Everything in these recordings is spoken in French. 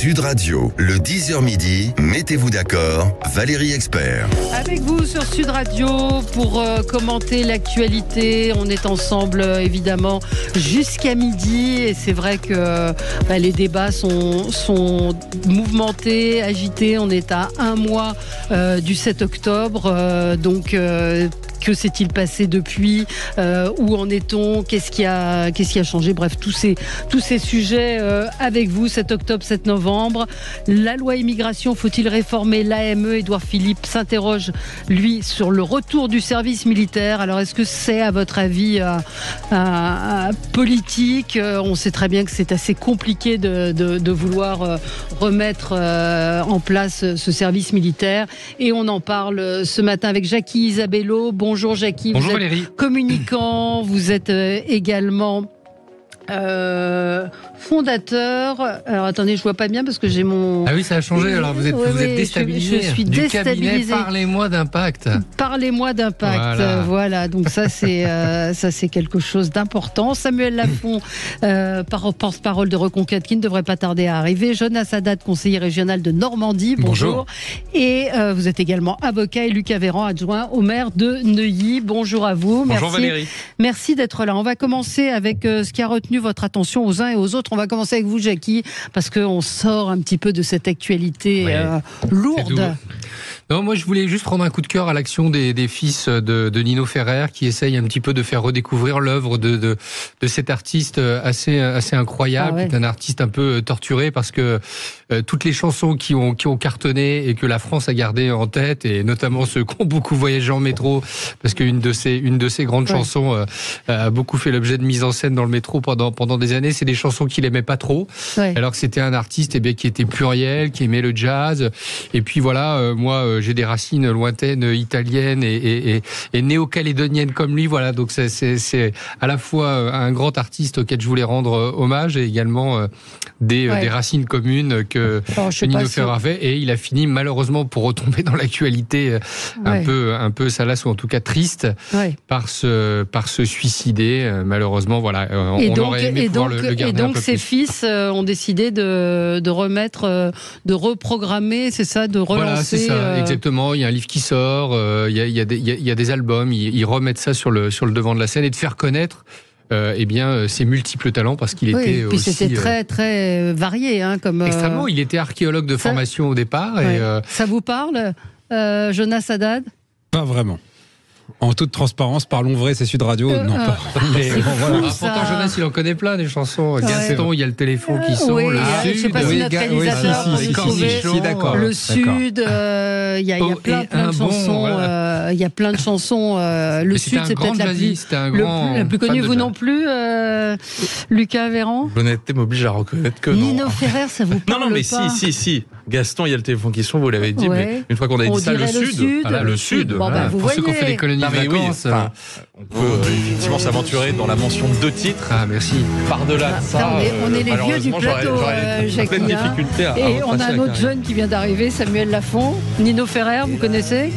Sud Radio, le 10h midi, mettez-vous d'accord, Valérie Expert. Avec vous sur Sud Radio pour euh, commenter l'actualité. On est ensemble euh, évidemment jusqu'à midi et c'est vrai que bah, les débats sont, sont mouvementés, agités. On est à un mois euh, du 7 octobre. euh, donc euh, que s'est-il passé depuis Euh, Où en est-on Qu'est-ce qui a changé? Bref, tous ces sujets euh, avec vous 7 octobre, 7 novembre. La loi immigration, faut-il réformer l'AME Édouard Philippe s'interroge lui sur le retour du service militaire. Alors est-ce que c'est à votre avis euh, politique? On sait très bien que c'est assez compliqué de, vouloir remettre en place ce service militaire. Et on en parle ce matin avec Jackie Isabello. Bonjour Jackie. Bonjour vous êtes Valérie. communicant, vous êtes euh, également euh, fondateur. Alors attendez, je vois pas bien parce que j'ai mon. Ah oui, ça a changé. Alors vous êtes, Oui, vous oui, êtes je- déstabilisé. je suis cabinet. Parlez-moi d'impact. Parlez-moi d'impact. Voilà. Euh, Voilà. donc ça c'est euh, ça c'est quelque chose d'important. Samuel Lafont, euh, par- porte-parole de Reconquête, qui ne devrait pas tarder à arriver. Jonas Haddad, conseiller régional de Normandie. Bonjour. Bonjour. Et euh, vous êtes également avocat et Lucas Véran, adjoint au maire de Neuilly. Bonjour à vous. Bonjour Merci. Valérie. Merci d'être là. On va commencer avec euh, ce qui a retenu votre attention aux uns et aux autres. On va commencer avec vous, Jackie, parce qu'on sort un petit peu de cette actualité Ouais. euh, lourde. Non, moi je voulais juste rendre un coup de cœur à l'action des, des fils de, de Nino Ferrer qui essaye un petit peu de faire redécouvrir l'œuvre de, de, de cet artiste assez, assez incroyable, Ah ouais. qui est un artiste un peu torturé parce que euh, toutes les chansons qui ont, qui ont cartonné et que la France a gardé en tête, et notamment ceux qui ont beaucoup voyagé en métro, parce qu'une de ces, une de ces grandes Ouais. chansons euh, a beaucoup fait l'objet de mise en scène dans le métro pendant, pendant des années, c'est des chansons qu'il aimait pas trop. Ouais. Alors que c'était un artiste eh bien, qui était pluriel, qui aimait le jazz. Et puis voilà, euh, moi euh, j'ai des racines lointaines italiennes et, et, et, et néo-calédoniennes comme lui. Voilà, donc c'est- à la fois euh, un grand artiste auquel je voulais rendre hommage et également des, Ouais. des racines communes que, Alors, que Nino Ferrer avait. Et il a fini malheureusement pour retomber dans l'actualité euh, un Ouais. peu un peu salace ou en tout cas triste Ouais. par se par se suicider. Euh, Malheureusement, voilà, euh, Et on donc, aurait aimé et pouvoir donc, le, le et garder un donc peu plus. fils ont décidé de, de remettre, de reprogrammer, c'est ça, de relancer. Voilà, c'est ça, euh, exactement. Il y a un livre qui sort, il, y a, il, y a des, il y a des albums, ils, ils remettent ça sur le, sur le devant de la scène et de faire connaître euh, eh bien, euh, ses multiples talents parce qu'il Oui, était puis aussi. c'était euh, très très varié, hein, comme. euh, Extrêmement, il était archéologue de ça- formation au départ. Et, euh, Ça vous parle, euh, Jonas Haddad? Pas vraiment. En toute transparence, parlons vrai, c'est Sud Radio. Euh, non, euh, pas. Mais bon, voilà. ah, ça. pourtant, Jonas, il en connaît plein des chansons. Ouais. Gaston, il y a le téléphone qui sonne, oui, le je sais Sud. pas si oui, notre ga- oui, réalisateur si, peut si, nous si, trouver. si, si, d'accord. Le d'accord. Sud, euh, il y a, il y a plein, de chansons. voilà. euh, Il y a plein de chansons. euh, le Mais Sud, c'est grand peut-être la plus, la connue. Vous non plus, euh, Lucas Véran? L'honnêteté m'oblige à reconnaître que non. Nino Ferrer, ça vous Non, parle non, mais pas? si, si, si. Gaston, il y a le téléphone qui sonne, vous l'avez dit, Ouais. mais une fois qu'on a On dit ça, le sud, le sud. Bon, voilà. bah, vous Pour ceux qui ont fait des colonies Non, de oui, vacances. enfin, on peut euh, effectivement s'aventurer dans la mention de deux titres. Ah, merci. Par-delà Ah, de ça, on est- on est euh, les vieux du plateau, euh, de hein. difficultés à, Et on a un autre jeune qui vient d'arriver, Samuel Lafont. Nino Ferrer, vous connaissez?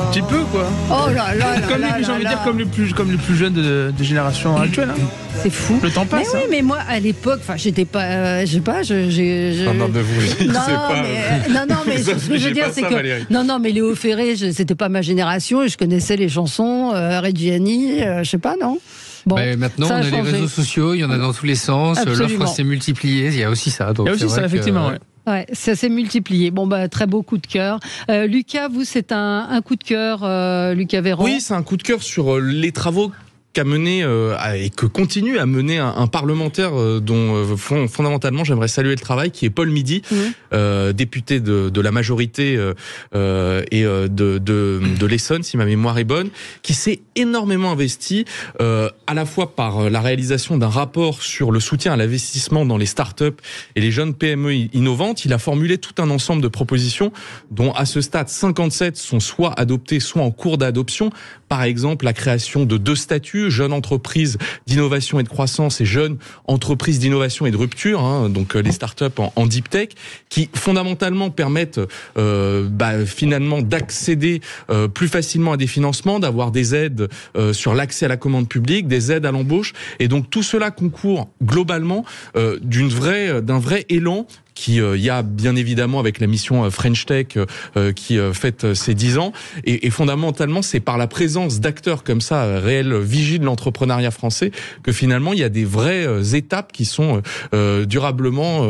Un petit peu quoi. Oh là là Comme là les, j'ai là envie de là. dire comme les plus comme les plus jeunes de, de génération actuelle. hein. C'est fou. Le temps Mais passe. oui, hein. mais moi, à l'époque, enfin, j'étais pas, euh, je sais pas, je, je- Non, non, mais vous, non, pas. mais, non, non, mais ce que je veux dire, c'est que Valérie. non, non, mais Léo Ferré, c'était pas ma génération et je connaissais les chansons, euh, Reggiani, euh, je sais pas, non. Bon, Mais maintenant, on a a les réseaux sociaux, il y en a dans tous les sens, Absolument. l'offre s'est multipliée, il y a aussi ça. donc Il y a aussi ça que, effectivement. euh, ouais. Ouais, ça s'est multiplié. Bon, bah, très beau coup de cœur. Euh, Lucas, vous, c'est un, un coup de cœur, euh, Lucas Véran. Oui, c'est un coup de cœur sur euh, les travaux qu'a mené euh, et que continue à mener un, un parlementaire euh, dont euh, fond- fondamentalement j'aimerais saluer le travail, qui est Paul Midi, Mhm. euh, député de, de la majorité euh, et euh, de, de, de l'Essonne, si ma mémoire est bonne, qui s'est énormément investi euh, à la fois par la réalisation d'un rapport sur le soutien à l'investissement dans les startups et les jeunes PME innovantes. Il a formulé tout un ensemble de propositions dont à ce stade 57 sont soit adoptées, soit en cours d'adoption. Par exemple, la création de deux statuts, jeune entreprise d'innovation et de croissance et jeune entreprise d'innovation et de rupture, hein, donc euh, les startups en, deep tech, qui fondamentalement permettent euh, bah, finalement d'accéder euh, plus facilement à des financements, d'avoir des aides sur l'accès à la commande publique, des aides à l'embauche, et donc tout cela concourt globalement d'une d'un vrai élan qui euh, il y a bien évidemment avec la mission euh, French Tech euh, qui euh, fête ses 10 ans. Et, et fondamentalement, c'est par la présence d'acteurs comme ça, réels vigiles de l'entrepreneuriat français, que finalement il y a des vraies étapes qui sont euh, durablement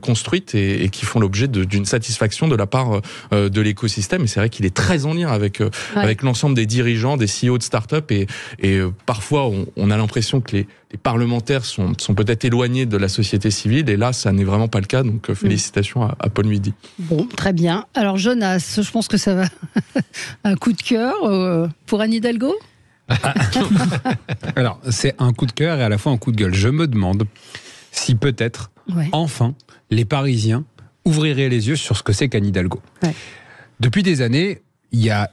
construites et, et qui font l'objet d'une satisfaction de la part euh, de l'écosystème. Et c'est vrai qu'il est très en lien avec euh, Ouais. avec l'ensemble des dirigeants, des CEO de start-up. Et, et euh, parfois, on, on a l'impression que les, les parlementaires sont, sont peut-être éloignés de la société civile. Et là, ça n'est vraiment pas le cas. Donc, euh, félicitations à, à Paul Midi. Bon, très bien. Alors Jonas, je pense que ça va. Un coup de cœur euh, pour Anne Hidalgo? Alors, c'est un coup de cœur et à la fois un coup de gueule. Je me demande si peut-être, Ouais. enfin, les Parisiens ouvriraient les yeux sur ce que c'est qu'Anne Hidalgo. Ouais. Depuis des années, il y a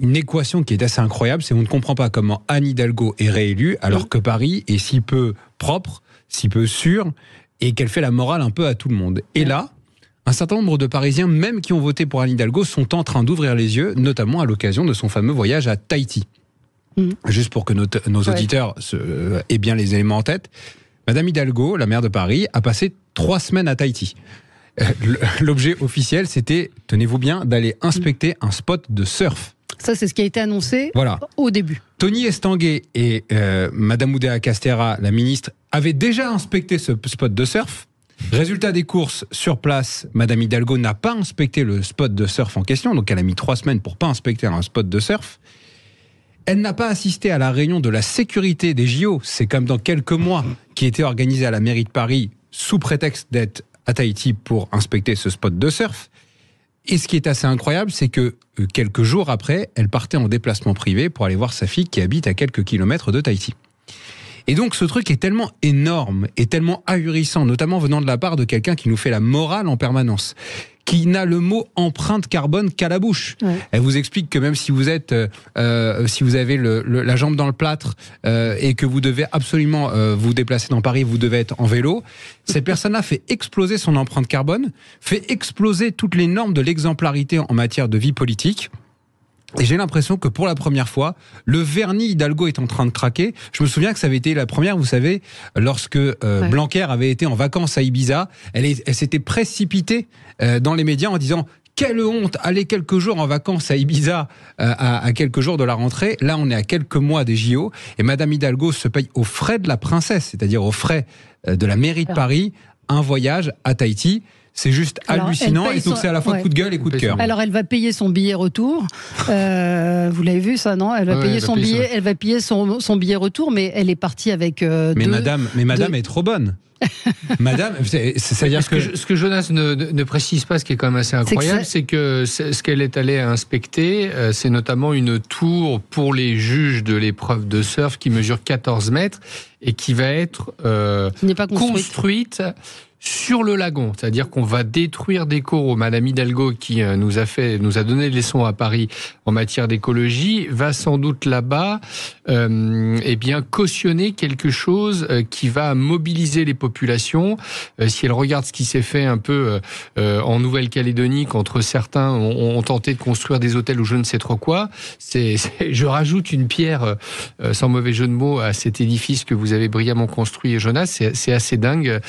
une équation qui est assez incroyable, c'est on ne comprend pas comment Anne Hidalgo est réélue alors que Paris est si peu propre, si peu sûr, et qu'elle fait la morale un peu à tout le monde. Et là, un certain nombre de Parisiens, même qui ont voté pour Anne Hidalgo, sont en train d'ouvrir les yeux, notamment à l'occasion de son fameux voyage à Tahiti. Mhm. Juste pour que nos, nos Ouais. auditeurs se- euh, aient bien les éléments en tête, Madame Hidalgo, la maire de Paris, a passé trois semaines à Tahiti. Euh, L'objet officiel, c'était, tenez-vous bien, d'aller inspecter un spot de surf. Ça, c'est ce qui a été annoncé Voilà. au début. Tony Estanguet et euh, Madame Oudéa Castera, la ministre, avaient déjà inspecté ce spot de surf. Résultat des courses sur place, Madame Hidalgo n'a pas inspecté le spot de surf en question, donc elle a mis trois semaines pour pas inspecter un spot de surf. Elle n'a pas assisté à la réunion de la sécurité des JO, c'est comme dans quelques mois, qui était organisée à la mairie de Paris sous prétexte d'être à Tahiti pour inspecter ce spot de surf. Et ce qui est assez incroyable, c'est que euh, quelques jours après, elle partait en déplacement privé pour aller voir sa fille qui habite à quelques kilomètres de Tahiti. Et donc ce truc est tellement énorme et tellement ahurissant, notamment venant de la part de quelqu'un qui nous fait la morale en permanence, qui n'a le mot empreinte carbone qu'à la bouche. Ouais. Elle vous explique que même si vous êtes, euh, euh, si vous avez le- le- la jambe dans le plâtre euh, et que vous devez absolument euh, vous déplacer dans Paris, vous devez être en vélo. Cette personne-là fait exploser son empreinte carbone, fait exploser toutes les normes de l'exemplarité en matière de vie politique. Et j'ai l'impression que pour la première fois, le vernis Hidalgo est en train de craquer. Je me souviens que ça avait été la première, vous savez, lorsque euh, Ouais. Blanquer avait été en vacances à Ibiza. Elle, est- elle s'était précipitée euh, dans les médias en disant quelle honte, aller quelques jours en vacances à Ibiza euh, à, à quelques jours de la rentrée. Là, on est à quelques mois des JO et Madame Hidalgo se paye aux frais de la princesse, c'est-à-dire aux frais euh, de la mairie de. Paris, un voyage à Tahiti. C'est juste Alors, hallucinant et donc son- c'est à la fois ouais. coup de gueule et coup de cœur. Alors, elle va payer son billet retour. Euh, vous l'avez vu, ça, non? Elle va Ouais, payer elle va son payer billet. Elle va payer son, son billet retour, mais elle est partie avec euh, Mais deux- madame, mais madame deux- est trop bonne. madame, c'est- c'est-à-dire Ce que, que, ce que Jonas ne, ne- ne précise pas, ce qui est quand même assez incroyable, c'est que ce qu'elle est allée inspecter, euh, c'est notamment une tour pour les juges de l'épreuve de surf qui mesure 14 mètres et qui va être euh, qui pas construite. construite sur le lagon, c'est-à-dire qu'on va détruire des coraux. Madame Hidalgo, qui euh, nous a fait, nous a donné des leçons à Paris en matière d'écologie, va sans doute là-bas, euh, eh bien cautionner quelque chose euh, qui va mobiliser les populations. Euh, si elle regarde ce qui s'est fait un peu euh, en Nouvelle-Calédonie, qu'entre certains ont, tenté de construire des hôtels ou je ne sais trop quoi, c'est, c'est- je rajoute une pierre, sans mauvais jeu de mots, à cet édifice que vous avez brillamment construit, Jonas. C'est, c'est assez dingue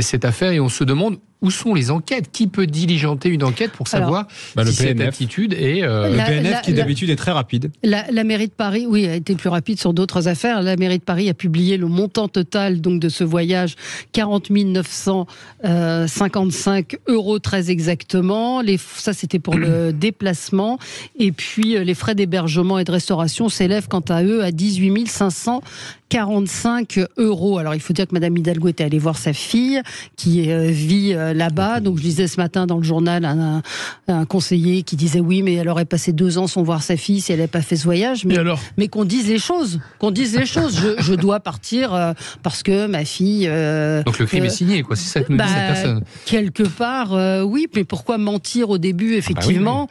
cette et on se demande où sont les enquêtes? Qui peut diligenter une enquête pour Alors, savoir Bah, le si cette PNF. attitude est... euh, le La- PNF la- qui d'habitude est très rapide. La, la mairie de Paris, oui, a été plus rapide sur d'autres affaires. La mairie de Paris a publié le montant total donc de ce voyage, 40 955 euros très exactement. Les, ça, c'était pour le déplacement. Et puis, euh, les frais d'hébergement et de restauration s'élèvent quant à eux à 18 545 euros. Alors, il faut dire que Madame Hidalgo était allée voir sa fille qui euh, vit euh, là-bas. Donc, je lisais ce matin dans le journal un, un- un conseiller qui disait oui, mais elle aurait passé deux ans sans voir sa fille si elle n'avait pas fait ce voyage. Mais alors mais qu'on dise les choses, qu'on dise les choses. Je, je dois partir euh, parce que ma fille. euh, Donc le crime euh, est signé, quoi. C'est ça que nous bah, dit cette personne. quelque part, euh, oui, mais pourquoi mentir au début, Ah effectivement?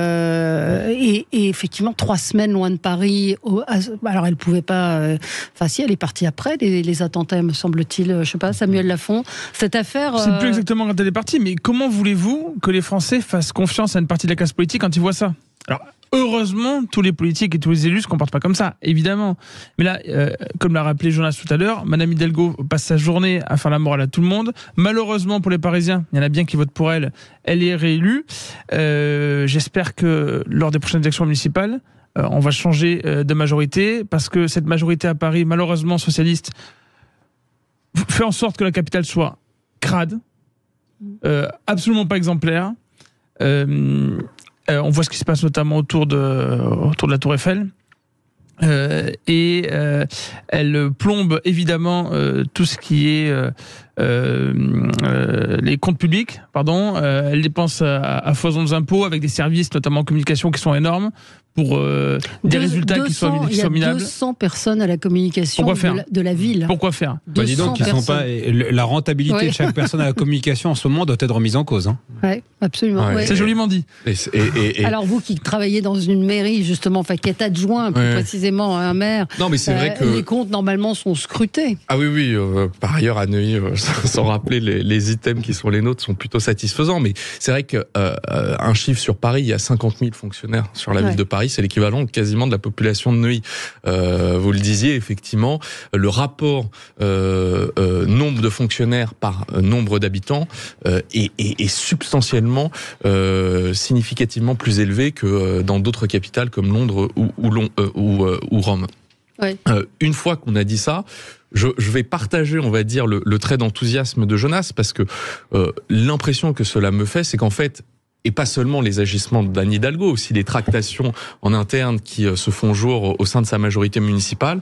Euh, et, et effectivement, trois semaines loin de Paris. au- à- alors, elle pouvait pas. euh, Enfin, si, elle est partie après les, les attentats, me semble-t-il. Je sais pas, Samuel Lafont. Cette affaire. Sais plus exactement quand elle est partie, mais comment voulez-vous que les Français fassent confiance à une partie de la classe politique quand ils voient ça? Alors, Heureusement, tous les politiques et tous les élus se comportent pas comme ça, évidemment. Mais là, euh, comme l'a rappelé Jonas tout à l'heure, Madame Hidalgo passe sa journée à faire la morale à tout le monde. Malheureusement pour les Parisiens, il y en a bien qui votent pour elle. Elle est réélue. Euh, J'espère que lors des prochaines élections municipales, euh, on va changer de majorité parce que cette majorité à Paris, malheureusement socialiste, fait en sorte que la capitale soit crade, euh, absolument pas exemplaire. Euh, euh, on voit ce qui se passe notamment autour de, la Tour Eiffel. Et elle plombe évidemment tout ce qui est les comptes publics, pardon. Elle dépense à, à foison des impôts avec des services, notamment en communication, qui sont énormes pour euh, des Deux- résultats qui 200, sont, qui Il y sont a minables. 200 personnes à la communication Pourquoi de faire la, de la ville. Pourquoi faire Bah, dis 200 donc, ils sont personnes. pas, et le- la rentabilité Ouais. de chaque personne à la communication en ce moment doit être remise en cause. hein. Ouais, absolument. Ouais. ouais. C'est joliment dit. Et, c'est- et- et- et- Alors vous qui travaillez dans une mairie justement, enfin qui êtes adjoint plus Ouais. précisément à un maire, non, mais c'est vrai euh, que les comptes normalement sont scrutés. Ah oui, oui. euh, par ailleurs, à Neuilly, euh, sans rappeler les, les items qui sont les nôtres, sont plutôt satisfaisants. Mais c'est vrai que euh, euh, un chiffre sur Paris, il y a 50 000 fonctionnaires sur la Ouais. ville de Paris. C'est l'équivalent quasiment de la population de Neuilly. Euh, vous le disiez, effectivement, le rapport euh, euh, nombre de fonctionnaires par nombre d'habitants est, est- est substantiellement, significativement plus élevé que dans d'autres capitales comme Londres ou, ou, Lon- ou, ou Rome. Une fois qu'on a dit ça, je, je vais partager, on va dire, le, le trait d'enthousiasme de Jonas, parce que euh, l'impression que cela me fait, c'est qu'en fait, et pas seulement les agissements d'Anne Hidalgo, aussi les tractations en interne qui euh, se font jour au sein de sa majorité municipale,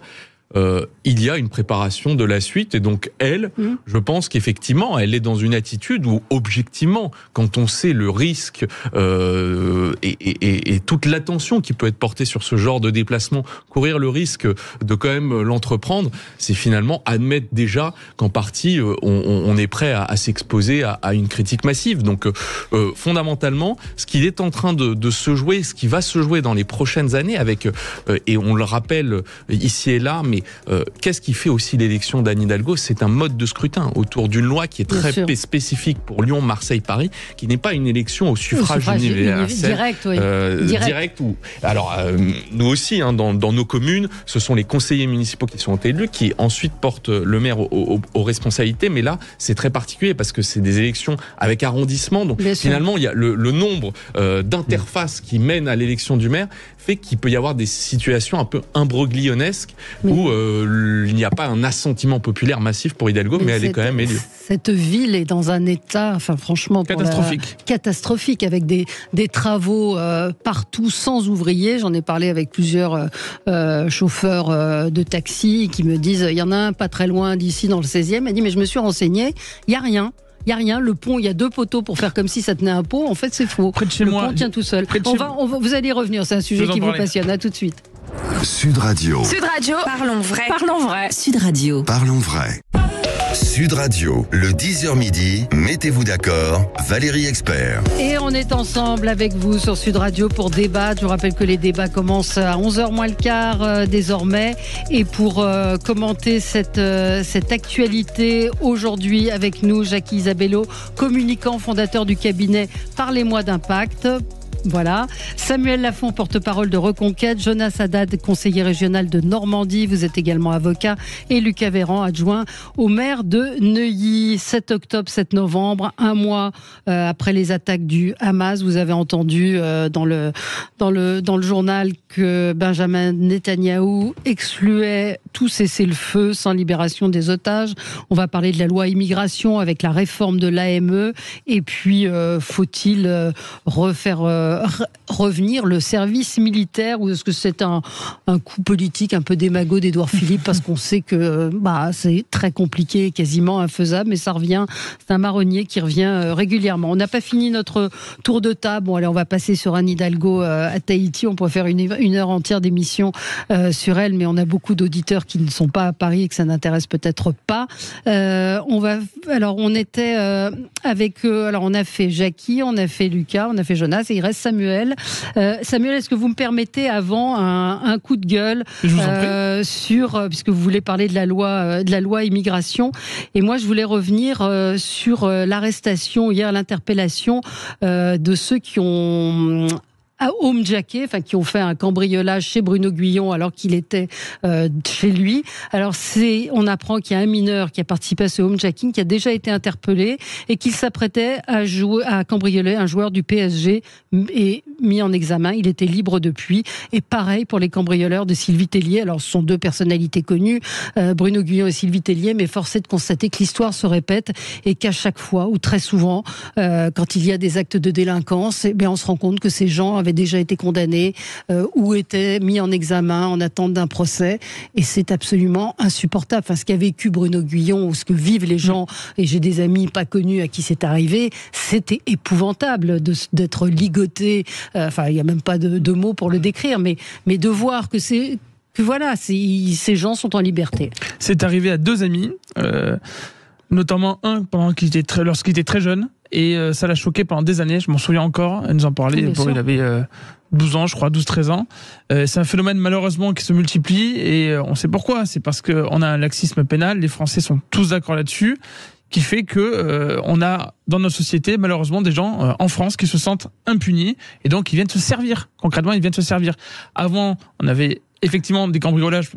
euh, il y a une préparation de la suite et donc elle, Mhm. je pense qu'effectivement, elle est dans une attitude où objectivement, quand on sait le risque euh, et, et- et- toute l'attention qui peut être portée sur ce genre de déplacement, courir le risque de quand même l'entreprendre, c'est finalement admettre déjà qu'en partie euh, on, on- est prêt à, à s'exposer à, à une critique massive. Donc euh, euh, fondamentalement, ce qui est en train de, de se jouer, ce qui va se jouer dans les prochaines années, avec euh, et on le rappelle ici et là, mais euh, qu'est-ce qui fait aussi l'élection d'Anne Hidalgo? C'est un mode de scrutin autour d'une loi qui est très spécifique pour Lyon, Marseille, Paris, qui n'est pas une élection au suffrage, universel. direct, oui. Euh, Direct. direct. ou alors euh, nous aussi hein, dans, dans nos communes ce sont les conseillers municipaux qui sont élus qui ensuite portent le maire aux, aux- aux responsabilités mais là c'est très particulier parce que c'est des élections avec arrondissement donc Bien sûr. finalement il y a le, le nombre d'interfaces qui mènent à l'élection du maire fait qu'il peut y avoir des situations un peu imbroglionesques Mais- où euh, il n'y a pas un assentiment populaire massif pour Hidalgo mais, elle est quand même élue Cette ville est dans un état, enfin franchement, la- Catastrophique. catastrophique, avec des, des travaux euh, partout sans ouvriers. J'en ai parlé avec plusieurs euh, chauffeurs de taxi qui me disent, il y en a un pas très loin d'ici dans le 16e. Elle dit, mais je me suis renseigné, il y a rien. Il y a rien, le pont, il y a deux poteaux pour faire comme si ça tenait un pont. En fait, c'est faux. Près de chez le moi. pont tient tout seul. On va, on va- vous allez y revenir, c'est un sujet qui vous parler. passionne. À tout de suite. Sud Radio. Sud Radio, parlons vrai. Parlons vrai. Sud Radio. Parlons vrai. Sud Radio, le 10h midi, mettez-vous d'accord, Valérie Expert. Et on est ensemble avec vous sur Sud Radio pour débattre. Je vous rappelle que les débats commencent à 11h moins le quart euh, désormais. Et pour euh, commenter cette, euh, cette actualité aujourd'hui avec nous, Jackie Isabello, communicant, fondateur du cabinet Parlez-moi d'impact. Voilà. Samuel Lafont, porte-parole de Reconquête. Jonas Haddad, conseiller régional de Normandie. Vous êtes également avocat. Et Lucas Véran, adjoint au maire de Neuilly. 7 octobre, 7 novembre, un mois euh, après les attaques du Hamas. Vous avez entendu euh, dans, le, dans, le, dans le journal que Benjamin Netanyahou excluait tout cessez-le-feu sans libération des otages. On va parler de la loi immigration avec la réforme de l'AME. Et puis, euh, faut-il refaire re- revenir le service militaire ou est-ce que c'est un, un coup politique un peu démago d'Édouard Philippe parce qu'on sait que bah, c'est très compliqué, quasiment infaisable, mais ça revient. C'est un marronnier qui revient euh, régulièrement. On n'a pas fini notre tour de table. Bon, allez, on va passer sur Anne Hidalgo euh, à Tahiti. On pourrait faire une, une heure entière d'émission euh, sur elle, mais on a beaucoup d'auditeurs qui ne sont pas à Paris et que ça n'intéresse peut-être pas. On va, alors, on était avec, alors, on a fait Jackie, on a fait Lucas, on a fait Jonas et il reste Samuel. Euh, Samuel, est-ce que vous me permettez avant un, un coup de gueule euh, sur, euh, puisque vous voulez parler de la loi, euh, de la loi immigration, et moi je voulais revenir euh, sur euh, l'arrestation hier, l'interpellation euh, de ceux qui ont à homejacké, enfin qui ont fait un cambriolage chez Bruno Guillon alors qu'il était euh, chez lui. Alors c'est, on apprend qu'il y a un mineur qui a participé à ce homejacking qui a déjà été interpellé et qu'il s'apprêtait à jouer, à cambrioler un joueur du PSG et mis en examen. Il était libre depuis. Et pareil pour les cambrioleurs de Sylvie Tellier. Alors ce sont deux personnalités connues, euh, Bruno Guillon et Sylvie Tellier, mais force de constater que l'histoire se répète et qu'à chaque fois ou très souvent, euh, quand il y a des actes de délinquance, eh bien on se rend compte que ces gens avaient déjà été condamnés euh, ou étaient mis en examen en attente d'un procès. Et c'est absolument insupportable. Enfin, ce qu'a vécu Bruno Guillon ou ce que vivent les gens, et j'ai des amis pas connus à qui c'est arrivé, c'était épouvantable d'être ligoté. Euh, Enfin, il n'y a même pas de, de mots pour le décrire, mais, mais de voir que c'est que voilà, ces gens sont en liberté. C'est arrivé à deux amis, euh, notamment un pendant qu'il était très, lorsqu'il était très jeune, et euh, ça l'a choqué pendant des années. Je m'en souviens encore. Elle nous en parlait. Bien sûr. il avait euh, 12 ans, je crois, 12-13 ans. Euh, c'est un phénomène malheureusement qui se multiplie, et euh, on sait pourquoi. C'est parce qu'on a un laxisme pénal. Les Français sont tous d'accord là-dessus qui fait que euh, on a dans notre société malheureusement des gens euh, en France qui se sentent impunis et donc ils viennent se servir concrètement ils viennent se servir avant on avait effectivement des cambriolages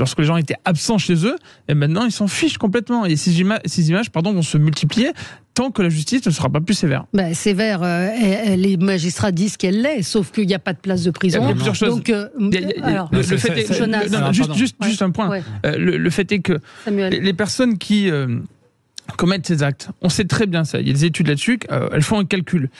lorsque les gens étaient absents chez eux et maintenant ils s'en fichent complètement et ces, ima- ces images pardon vont se multiplier tant que la justice ne sera pas plus sévère Ben, sévère, euh, les magistrats disent qu'elle l'est, sauf qu'il n'y a pas de place de prison. Il y a plusieurs choses. Donc, euh, alors, le, fait est, juste, Ouais. un point ouais, Euh, le, le fait est que Samuel. les, les personnes qui commettent ces actes, on sait très bien ça, il y a des études là-dessus, euh, elles font un calcul.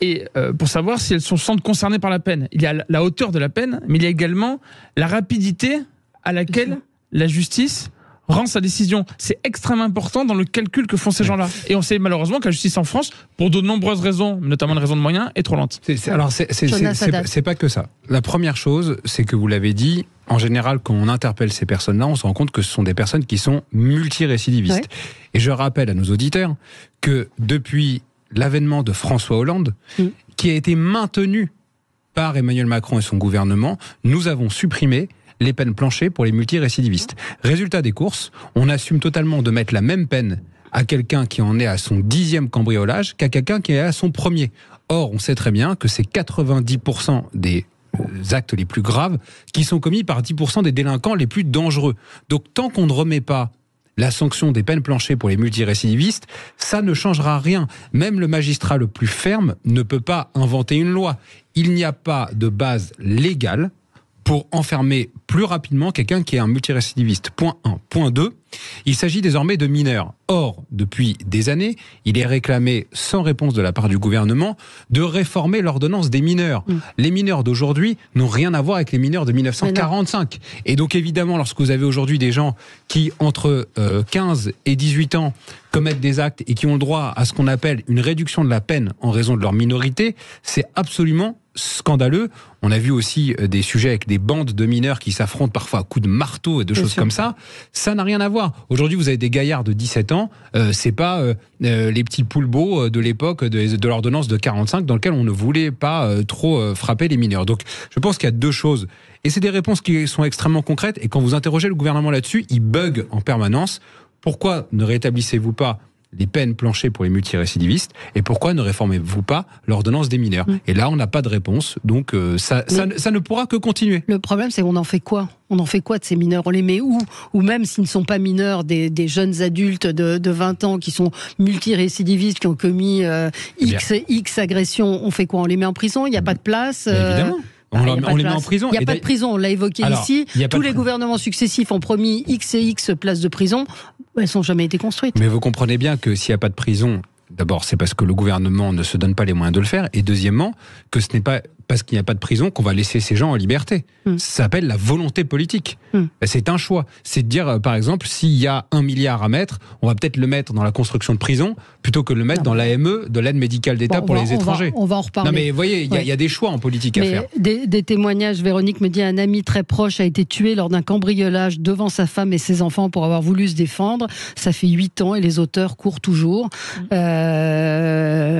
Et euh, pour savoir si elles sont, se sentent concernées par la peine, il y a la- hauteur de la peine, mais il y a également la rapidité à laquelle la justice rend sa décision. C'est extrêmement important dans le calcul que font ces gens-là. Et on sait malheureusement que la justice en France, pour de nombreuses raisons, notamment des raisons de moyens, est trop lente. C'est- c'est- alors, c'est- c'est Jonas c'est- c'est- Haddad. c'est pas que ça. La première chose, c'est que vous l'avez dit, en général, quand on interpelle ces personnes-là, on se rend compte que ce sont des personnes qui sont multirécidivistes. Ouais. Et je rappelle à nos auditeurs que depuis l'avènement de François Hollande, Mm. qui a été maintenu par Emmanuel Macron et son gouvernement, nous avons supprimé les peines planchées pour les multirécidivistes. Résultat des courses, on assume totalement de mettre la même peine à quelqu'un qui en est à son dixième cambriolage qu'à quelqu'un qui est à son premier. Or, on sait très bien que c'est 90% des actes les plus graves qui sont commis par 10% des délinquants les plus dangereux. Donc, tant qu'on ne remet pas la sanction des peines planchées pour les multirécidivistes, ça ne changera rien. Même le magistrat le plus ferme ne peut pas inventer une loi. Il n'y a pas de base légale pour enfermer plus rapidement quelqu'un qui est un multirécidiviste. Point 1. Point 2. Il s'agit désormais de mineurs. Or, depuis des années, il est réclamé, sans réponse de la part du gouvernement, de réformer l'ordonnance des mineurs. Mm. Les mineurs d'aujourd'hui n'ont rien à voir avec les mineurs de 1945. Et donc, évidemment, lorsque vous avez aujourd'hui des gens qui, entre euh, 15 et 18 ans, commettent des actes et qui ont le droit à ce qu'on appelle une réduction de la peine en raison de leur minorité, c'est absolument scandaleux. On a vu aussi euh, des sujets avec des bandes de mineurs qui s'affrontent parfois à coups de marteau et de Bien choses sûr. comme ça. Ça n'a rien à voir. Aujourd'hui, vous avez des gaillards de 17 ans. Euh, c'est pas euh, euh, les petits poulbeaux euh, de l'époque de, de l'ordonnance de 45 dans lequel on ne voulait pas euh, trop frapper les mineurs. Donc, je pense qu'il y a deux choses. Et c'est des réponses qui sont extrêmement concrètes. Et quand vous interrogez le gouvernement là-dessus, il bug en permanence. Pourquoi ne rétablissez-vous pas les peines planchées pour les multirécidivistes et pourquoi ne réformez-vous pas l'ordonnance des mineurs Mm. Et là, on n'a pas de réponse, donc euh, ça, ça, ne- ça ne pourra que continuer. Le problème, c'est qu'on en fait quoi? On en fait quoi de ces mineurs? On les met où? Ou même s'ils ne sont pas mineurs, des, des jeunes adultes de, de 20 ans qui sont multirécidivistes, qui ont commis euh, Eh. X, X agressions, on fait quoi? On les met en prison? Il n'y a pas de place euh, évidemment. On, les met en prison. Il n'y a pas de prison, on l'a évoqué Alors, ici. Tous les gouvernements successifs ont promis X et X places de prison. Elles n'ont jamais été construites. Mais vous comprenez bien que s'il n'y a pas de prison, d'abord, c'est parce que le gouvernement ne se donne pas les moyens de le faire. Et deuxièmement, que ce n'est pas parce qu'il n'y a pas de prison qu'on va laisser ces gens en liberté. Mm. Ça s'appelle la volonté politique. Mm. C'est un choix. C'est de dire, euh, par exemple, s'il y a un milliard à mettre, on va peut-être le mettre dans la construction de prison plutôt que le mettre Non. dans l'AME de l'aide médicale d'État Bon, pour va- les on va- étrangers. On va en reparler. Non mais vous voyez, il y, a- Ouais. il y a des choix en politique à Mais faire. des, des témoignages, Véronique me dit un ami très proche a été tué lors d'un cambriolage devant sa femme et ses enfants pour avoir voulu se défendre. Ça fait huit ans et les auteurs courent toujours. Mm. Euh,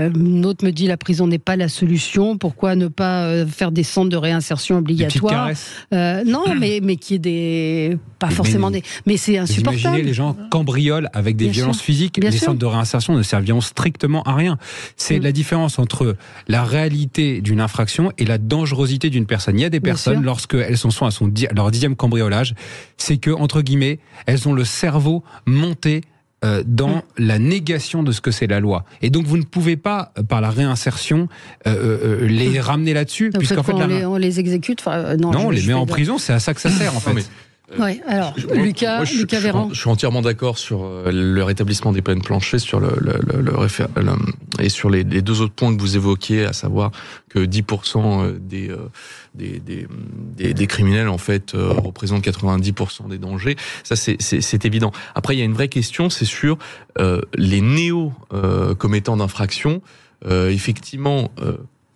euh, L'autre me dit la prison n'est pas la solution. Pourquoi ne pas euh, faire des centres de réinsertion obligatoires. Euh, Non, mais mais qui est des pas Mais- forcément des. Mais c'est insupportable. imaginez les gens cambriolent avec des Bien violences sûr. physiques. Bien les sûr. centres de réinsertion ne serviront strictement à rien. C'est Mm. la différence entre la réalité d'une infraction et la dangerosité d'une personne. Il y a des personnes, lorsqu'elles sont soit à son leur dixième cambriolage, c'est que, entre guillemets, elles ont le cerveau monté euh, dans Mm. la négation de ce que c'est la loi. Et donc vous ne pouvez pas, euh, par la réinsertion, euh, les ramener là-dessus, puisqu'en fait, la- on, les, on les exécute. non, non, on les met en prison, c'est à ça que ça sert en fait. Mais- Ouais, alors, Lucas, moi, je, Lucas Véran. Je suis entièrement d'accord sur euh, le rétablissement des peines planchées sur le, le, le- le réfé- le- et sur les, les deux autres points que vous évoquiez, à savoir que 10% des, euh, des, des, des, des criminels en fait euh, représentent 90% des dangers. Ça c'est- évident. Après il y a une vraie question, c'est sur euh, les néo euh, d'infractions. Euh, effectivement.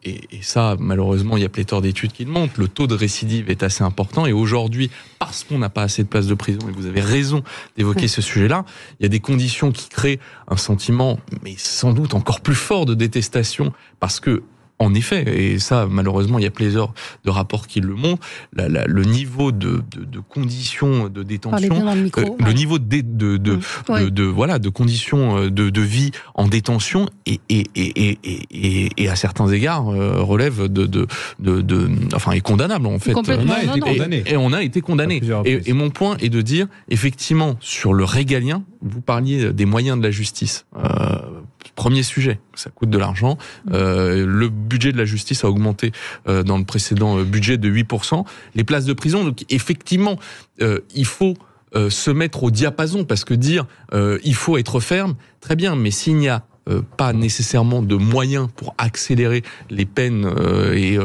Et, et ça, malheureusement, il y a pléthore d'études qui le montrent. Le taux de récidive est assez important. Et aujourd'hui, parce qu'on n'a pas assez de places de prison, et vous avez raison d'évoquer ce sujet-là, il y a des conditions qui créent un sentiment, mais sans doute encore plus fort de détestation, parce que en effet, et ça malheureusement il y a plusieurs de rapports qui le montrent, la- la- le niveau de, de, de conditions de détention, le micro. euh, le niveau de, de, de, Mm. Ouais. de, de- voilà de conditions euh, de, de vie en détention et, et, et, et, et, et- et à certains égards euh, relève de, de, de, de enfin est condamnable en fait. Complètement. On a Non, été condamné. Et, on a été condamné. Et, mon point est de dire, effectivement, sur le régalien, vous parliez des moyens de la justice. Euh, premier sujet, ça coûte de l'argent. Euh, le budget de la justice a augmenté euh, dans le précédent euh, budget de 8%. Les places de prison, donc effectivement, euh, il faut euh, se mettre au diapason parce que dire euh, il faut être ferme, très bien, mais s'il n'y a pas nécessairement de moyens pour accélérer les peines euh, et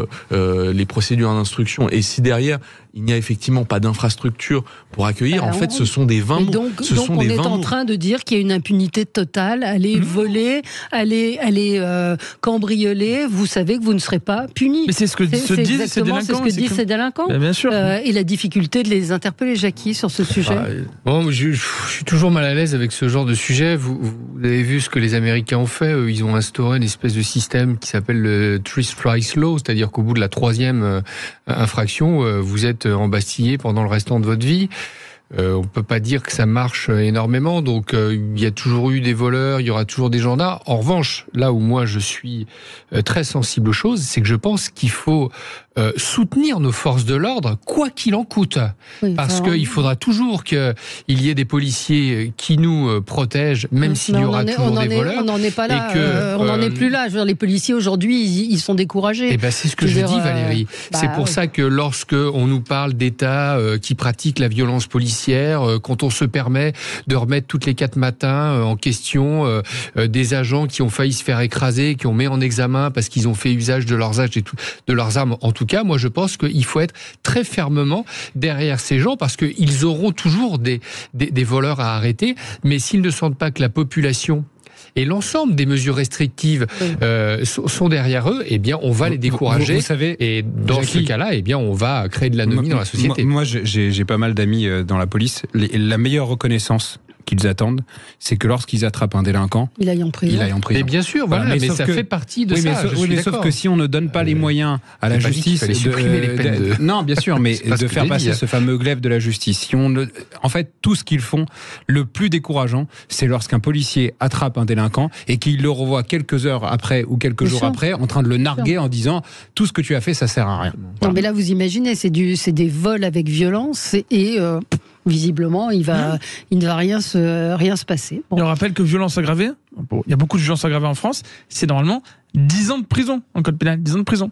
les procédures d'instruction. Et si derrière il n'y a effectivement pas d'infrastructure pour accueillir, Bah, en fait, ce sont des vains Et mots. donc, ce donc sont on des est en mots. train de dire qu'il y a une impunité totale. Aller Mhm. voler, aller, aller euh, cambrioler, vous savez que vous ne serez pas puni. Mais c'est ce que disent ces exactement c'est ce délinquants. que disent ces délinquants. Bah, bien sûr. Euh, et la difficulté de les interpeller, Jackie, sur ce sujet. Ah, Bon, je, je suis toujours mal à l'aise avec ce genre de sujet. Vous, vous avez vu ce que les Américains ont fait. Ils ont instauré une espèce de système qui s'appelle le Three Strikes Law, c'est-à-dire qu'au bout de la troisième euh, infraction, euh, vous êtes embastillé pendant le restant de votre vie. Euh, on peut pas dire que ça marche euh, énormément, donc euh, il y a toujours eu des voleurs, il y aura toujours des gendarmes. En revanche, là où moi je suis euh, très sensible aux choses, c'est que je pense qu'il faut euh, soutenir nos forces de l'ordre, quoi qu'il en coûte. Oui, Parce qu'il faudra toujours qu'il y ait des policiers qui nous euh, protègent, même s'il y aura est- toujours des est- voleurs. On n'en est pas là. et que, euh, on n'en est euh, plus là. Je veux dire, les policiers aujourd'hui, ils, ils sont découragés. Eh ben, c'est ce que Je dis, euh, Valérie. bah, c'est pour ça que lorsque on nous parle d'États euh, qui pratiquent la violence policière, euh, quand on se permet de remettre toutes les quatre matins euh, en question euh, euh, des agents qui ont failli se faire écraser, qui ont mis en examen parce qu'ils ont fait usage de leurs âges et tout, de leurs armes. En tout cas, moi, je pense qu'il faut être très fermement derrière ces gens parce qu'ils auront toujours des, des, des voleurs à arrêter, mais s'ils ne sentent pas que la population et l'ensemble des mesures restrictives euh, sont derrière eux, eh bien, on va les décourager. Vous, vous savez, Et dans Jackie, ce cas-là, eh bien, on va créer de l'anomie dans la société. Moi, moi, j'ai pas mal d'amis euh, dans la police. La meilleure reconnaissance qu'ils attendent, c'est que lorsqu'ils attrapent un délinquant, Il aille en prison. il aille en prison. mais bien sûr, voilà, Voilà, mais mais, ça que- fait partie de oui, mais, ça. sauf- je oui, suis mais sauf que si on ne donne pas les moyens à la justice, supprimer les peines de- non, bien sûr, mais de faire passer dit. ce fameux glaive de la justice. Si on ne- en fait, tout ce qu'ils font, le plus décourageant, c'est lorsqu'un policier attrape un délinquant et qu'il le revoit quelques heures après ou quelques Bien jours sûr. après en train de le narguer en disant tout ce que tu as fait, ça sert à rien. Non, mais là, vous imaginez, c'est du, c'est des vols avec violence et, et, euh, visiblement, il va, il ne va rien se, rien se passer. Bon. Et on rappelle que violence aggravée, bon, il y a beaucoup de violences aggravées en France, c'est normalement 10 ans de prison en code pénal, 10 ans de prison.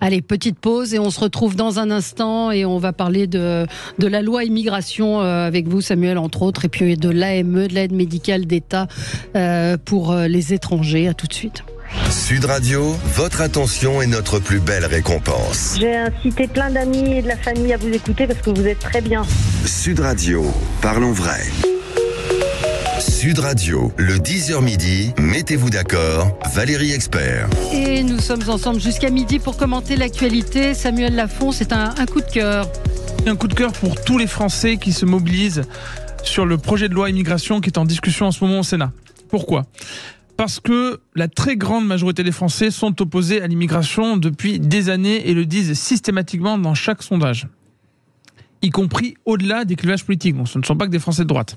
Allez, petite pause et on se retrouve dans un instant et on va parler de, de la loi immigration euh, avec vous, Samuel, entre autres, et puis de l'AME, de l'aide médicale d'État euh, pour euh, les étrangers. À tout de suite. Sud Radio, votre attention est notre plus belle récompense. J'ai incité plein d'amis et de la famille à vous écouter parce que vous êtes très bien. Sud Radio, parlons vrai. Sud Radio, le 10h midi, mettez-vous d'accord, Valérie Expert. Et nous sommes ensemble jusqu'à midi pour commenter l'actualité. Samuel Lafont, c'est un, un coup de cœur. Un coup de cœur pour tous les Français qui se mobilisent sur le projet de loi immigration qui est en discussion en ce moment au Sénat. Pourquoi? Parce que la très grande majorité des Français sont opposés à l'immigration depuis des années et le disent systématiquement dans chaque sondage, y compris au-delà des clivages politiques. Ce ne sont pas que des Français de droite.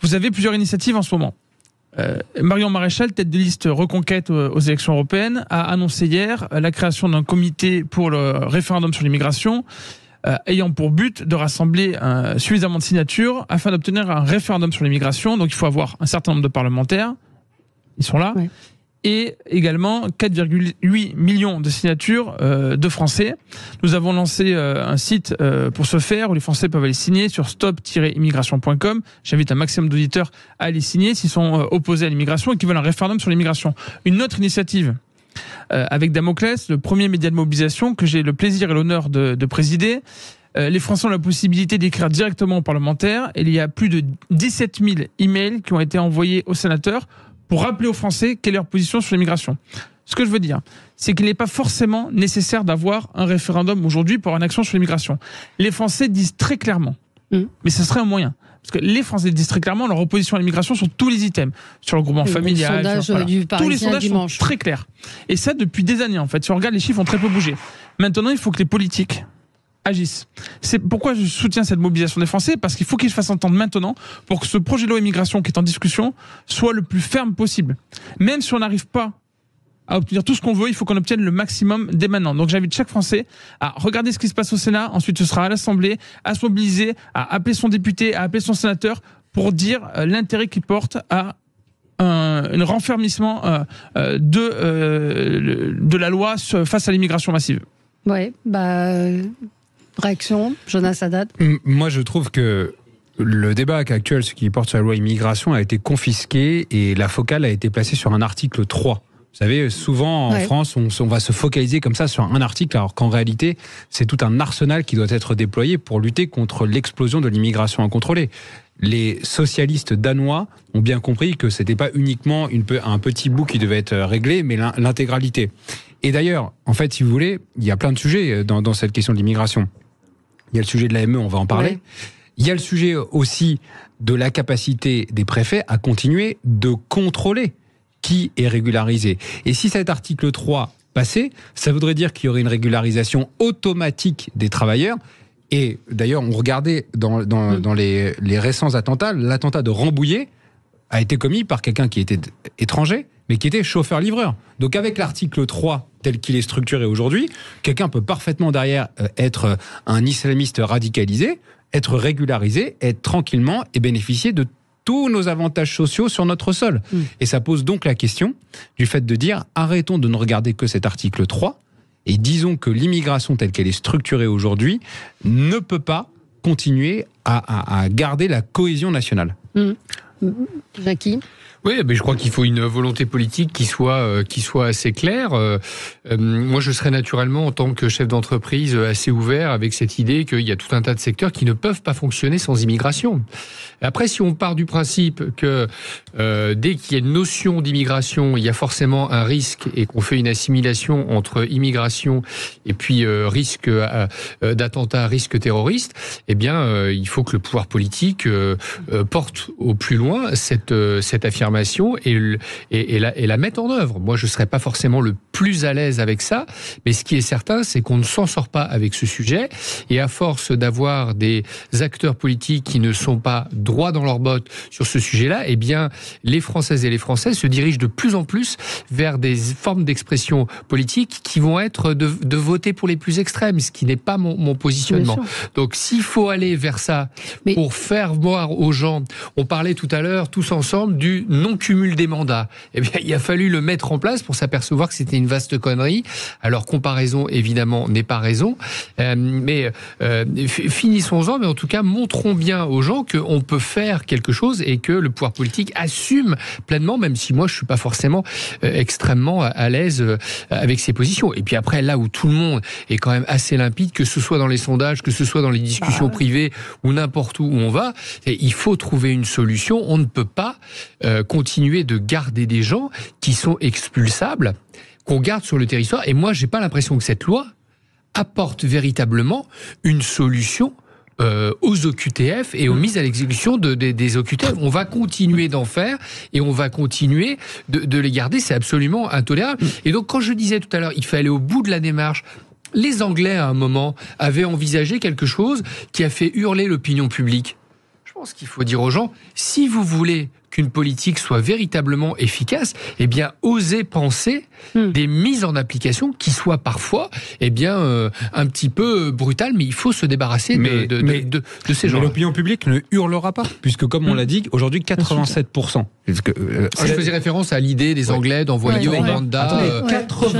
Vous avez plusieurs initiatives en ce moment. Euh, Marion Maréchal, tête de liste Reconquête euh, aux élections européennes, a annoncé hier la création d'un comité pour le référendum sur l'immigration, euh, ayant pour but de rassembler euh, suffisamment de signatures afin d'obtenir un référendum sur l'immigration. Donc il faut avoir un certain nombre de parlementaires, ils sont là, Ouais. et également 4,8 millions de signatures euh, de Français. Nous avons lancé euh, un site euh, pour ce faire où les Français peuvent aller signer sur stop-immigration.com. J'invite un maximum d'auditeurs à aller signer s'ils sont euh, opposés à l'immigration et qui veulent un référendum sur l'immigration. Une autre initiative euh, avec Damoclès, le premier média de mobilisation que j'ai le plaisir et l'honneur de, de présider. Euh, les Français ont la possibilité d'écrire directement aux parlementaires. Et il y a plus de 17 000 emails qui ont été envoyés aux sénateurs pour rappeler aux Français quelle est leur position sur l'immigration. Ce que je veux dire, c'est qu'il n'est pas forcément nécessaire d'avoir un référendum aujourd'hui pour une action sur l'immigration. Les Français disent très clairement, Mm. mais ce serait un moyen. Parce que les Français disent très clairement leur opposition à l'immigration sur tous les items, sur le groupement Le familial. sondage sur- voilà. du tous les sondages dimanche. sont très clairs. Et ça depuis des années en fait. Si on regarde les chiffres ont très peu bougé. Maintenant, il faut que les politiques agissent. C'est pourquoi je soutiens cette mobilisation des Français, parce qu'il faut qu'ils se fassent entendre maintenant pour que ce projet de loi immigration qui est en discussion soit le plus ferme possible. Même si on n'arrive pas à obtenir tout ce qu'on veut, il faut qu'on obtienne le maximum dès maintenant. Donc j'invite chaque Français à regarder ce qui se passe au Sénat, ensuite ce sera à l'Assemblée, à se mobiliser, à appeler son député, à appeler son sénateur pour dire euh, l'intérêt qu'il porte à un, un renfermissement euh, euh, de, euh, la loi face à l'immigration massive. Ouais, bah, réaction, Jonas Haddad. Moi, je trouve que le débat actuel, ce qui porte sur la loi immigration, a été confisqué et la focale a été placée sur un article 3. Vous savez, souvent en Ouais. France, on, on va se focaliser comme ça sur un article, alors qu'en réalité, c'est tout un arsenal qui doit être déployé pour lutter contre l'explosion de l'immigration incontrôlée. Les socialistes danois ont bien compris que c'était pas uniquement une, un petit bout qui devait être réglé, mais l'in- l'intégralité. Et d'ailleurs, en fait, si vous voulez, il y a plein de sujets dans, dans cette question de l'immigration. Il y a le sujet de l'AME, on va en parler. Ouais. Il y a le sujet aussi de la capacité des préfets à continuer de contrôler qui est régularisé. Et si cet article 3 passait, ça voudrait dire qu'il y aurait une régularisation automatique des travailleurs. Et d'ailleurs, on regardait dans, dans, Mm. dans les, les récents attentats, l'attentat de Rambouillet a été commis par quelqu'un qui était étranger, mais qui était chauffeur-livreur. Donc avec l'article 3 tel qu'il est structuré aujourd'hui, quelqu'un peut parfaitement derrière euh, être euh, un islamiste radicalisé, être régularisé, être tranquillement et bénéficier de tous nos avantages sociaux sur notre sol. Mm. Et ça pose donc la question du fait de dire arrêtons de ne regarder que cet article 3 et disons que l'immigration telle qu'elle est structurée aujourd'hui ne peut pas continuer à, à- à garder la cohésion nationale. Jackie? Oui, mais je crois qu'il faut une volonté politique qui soit euh, qui soit assez claire. Euh, euh, moi, je serais naturellement en tant que chef d'entreprise assez ouvert avec cette idée qu'il y a tout un tas de secteurs qui ne peuvent pas fonctionner sans immigration. Après, si on part du principe que euh, dès qu'il y a une notion d'immigration, il y a forcément un risque et qu'on fait une assimilation entre immigration et puis euh, risque euh, euh, d'attentat, risque terroriste, eh bien, euh, il faut que le pouvoir politique euh, porte au plus loin cette, cette affirmation et, le- et la, et la mette en œuvre. Moi, je ne serais pas forcément le plus à l'aise avec ça, mais ce qui est certain, c'est qu'on ne s'en sort pas avec ce sujet. Et à force d'avoir des acteurs politiques qui ne sont pas droits dans leurs bottes sur ce sujet-là, eh bien, les Françaises et les Français se dirigent de plus en plus vers des formes d'expression politique qui vont être de, de voter pour les plus extrêmes, ce qui n'est pas mon, mon positionnement. Donc, s'il faut aller vers ça Mais- pour faire voir aux gens, on parlait tout à l'heure tous ensemble du non-cumul des mandats. Eh bien, il a fallu le mettre en place pour s'apercevoir que c'était une vaste connerie. Alors, comparaison, évidemment, n'est pas raison. Euh, mais euh, finissons-en, mais en tout cas, montrons bien aux gens qu'on peut faire quelque chose et que le pouvoir politique assume pleinement, même si moi, je suis pas forcément euh, extrêmement à- l'aise euh, avec ces positions. Et puis après, là où tout le monde est quand même assez limpide, que ce soit dans les sondages, que ce soit dans les discussions privées ou n'importe où où on va, il faut trouver une solution. On ne peut pas euh, continuer de garder des gens qui sont expulsables, qu'on garde sur le territoire. Et moi, j'ai pas l'impression que cette loi apporte véritablement une solution euh, aux OQTF et aux mises à l'exécution de, des- des OQTF. On va continuer d'en faire et on va continuer de, de les garder. C'est absolument intolérable. Et donc, quand je disais tout à l'heure, il faut aller au bout de la démarche. Les Anglais, à un moment, avaient envisagé quelque chose qui a fait hurler l'opinion publique. Je pense qu'il faut dire aux gens, si vous voulez qu'une politique soit véritablement efficace, eh bien, osez penser Hmm. des mises en application qui soient parfois, eh bien, euh, un petit peu brutales, mais il faut se débarrasser de, Mais- de, de- mais- de- de ces Mais gens. l'opinion publique ne hurlera pas, puisque comme on l'a dit, aujourd'hui 87%. Parce que, euh, Ah, je faisais référence à l'idée des Anglais d'envoyer Ouais, au ouais. Rwanda. Attendez, euh, Ouais. 87,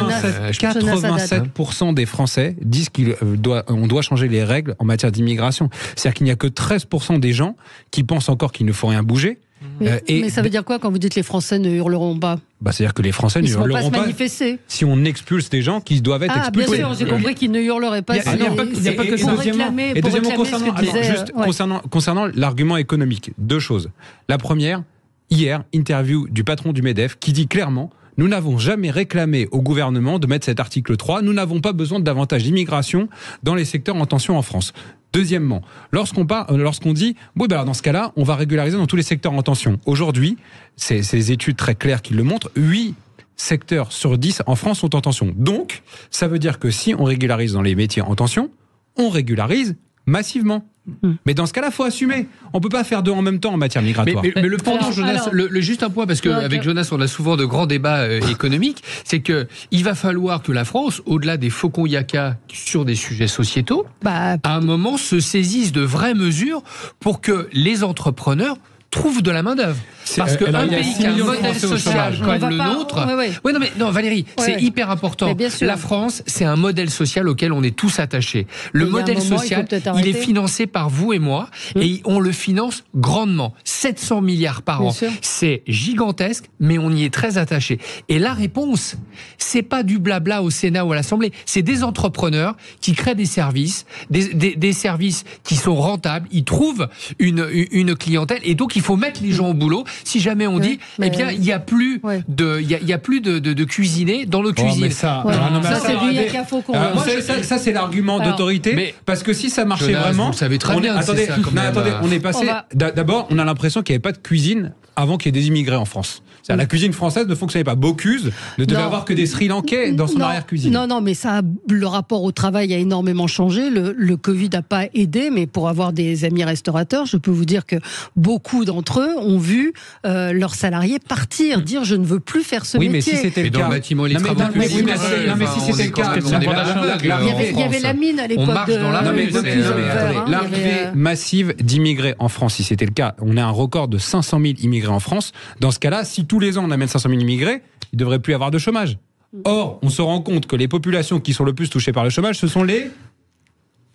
Jonas- 87% des Français disent qu'on doit, on doit changer les règles en matière d'immigration. C'est-à-dire qu'il n'y a que 13% des gens qui pensent encore qu'il ne faut rien bouger. Mais, Euh, et- mais ça veut dire quoi quand vous dites les Français ne hurleront pas? Bah, C'est-à-dire que les Français Ils ne pas hurleront pas manifester. si on expulse des gens qui doivent être Ah, bien expulsés. sûr, j'ai compris qu'ils ne hurleraient pas. Il y a- pas que- ça. réclamer, et deuxièmement concernant, alors, disait, juste euh, ouais. concernant, concernant l'argument économique, deux choses. La première, hier, interview du patron du MEDEF qui dit clairement nous n'avons jamais réclamé au gouvernement de mettre cet article 3. Nous n'avons pas besoin de davantage d'immigration dans les secteurs en tension en France. Deuxièmement, lorsqu'on euh, dit, alors dans ce cas-là, on va régulariser dans tous les secteurs en tension. Aujourd'hui, c'est des études très claires qui le montrent, 8 secteurs sur 10 en France sont en tension. Donc, ça veut dire que si on régularise dans les métiers en tension, on régularise massivement. Hmm. Mais dans ce cas-là, faut assumer. On peut pas faire deux en même temps en matière migratoire. mais- mais le pendant, Alors, Jonas, alors- le, le- juste un point, parce qu'avec ok. Jonas, on a souvent de grands débats euh, économiques, c'est que il va falloir que la France, au-delà des faucons yaka sur des sujets sociétaux, Bah, à un moment se saisisse de vraies mesures pour que les entrepreneurs trouvent de la main-d'œuvre. C'est- Parce euh, qu'un pays qui a un modèle social comme le pas- nôtre. ouais, ouais. Ouais, non, mais non, Valérie, Ouais, c'est hyper important. Mais bien sûr. La France, c'est un modèle social auquel on est tous attachés. Le Mais modèle moment, social, il, est financé par vous et moi, Hum. et on le finance grandement. 700 milliards par Bien an. sûr. C'est gigantesque, mais on y est très attaché. Et la réponse, c'est pas du blabla au Sénat ou à l'Assemblée, c'est des entrepreneurs qui créent des services, des, des- des services qui sont rentables, ils trouvent une, une clientèle, et donc il faut mettre les gens au boulot. Si jamais on dit, eh bien, il n'y a plus Ouais. de, il y a, il y a plus de, de, de cuisiniers dans nos Oh, cuisines. mais ça, Ouais. non, mais Ça, c'est du ça, ça, l'argument d'autorité. Parce que si ça marchait Jonas, vraiment, vous savez très on est- bien c'est attendez, ça, quand non, même. attendez, on est passé. Va- D'abord, on a l'impression qu'il n'y avait pas de cuisine avant qu'il y ait des immigrés en France. La cuisine française ne fonctionnait pas. Bocuse ne devait Non. avoir que des Sri Lankais dans son arrière-cuisine. Non, non, mais ça, le rapport au travail a énormément changé. Le, le Covid n'a pas aidé, mais pour avoir des amis restaurateurs, je peux vous dire que beaucoup d'entre eux ont vu euh, leurs salariés partir, dire je ne veux plus faire ce Oui, mais métier. si c'était Mais le dans cas. le bâtiment les Non, mais- mais oui, mais ouais, non, mais si c'était le cas, il y avait, la mine à l'époque de, dans mais mais l'arrivée euh, massive d'immigrés en France, si c'était le cas, on a un record de 500 000 immigrés en France. Dans ce cas-là, si tous les ans on amène 500 000 immigrés, il ne devrait plus y avoir de chômage. Or, on se rend compte que les populations qui sont le plus touchées par le chômage, ce sont les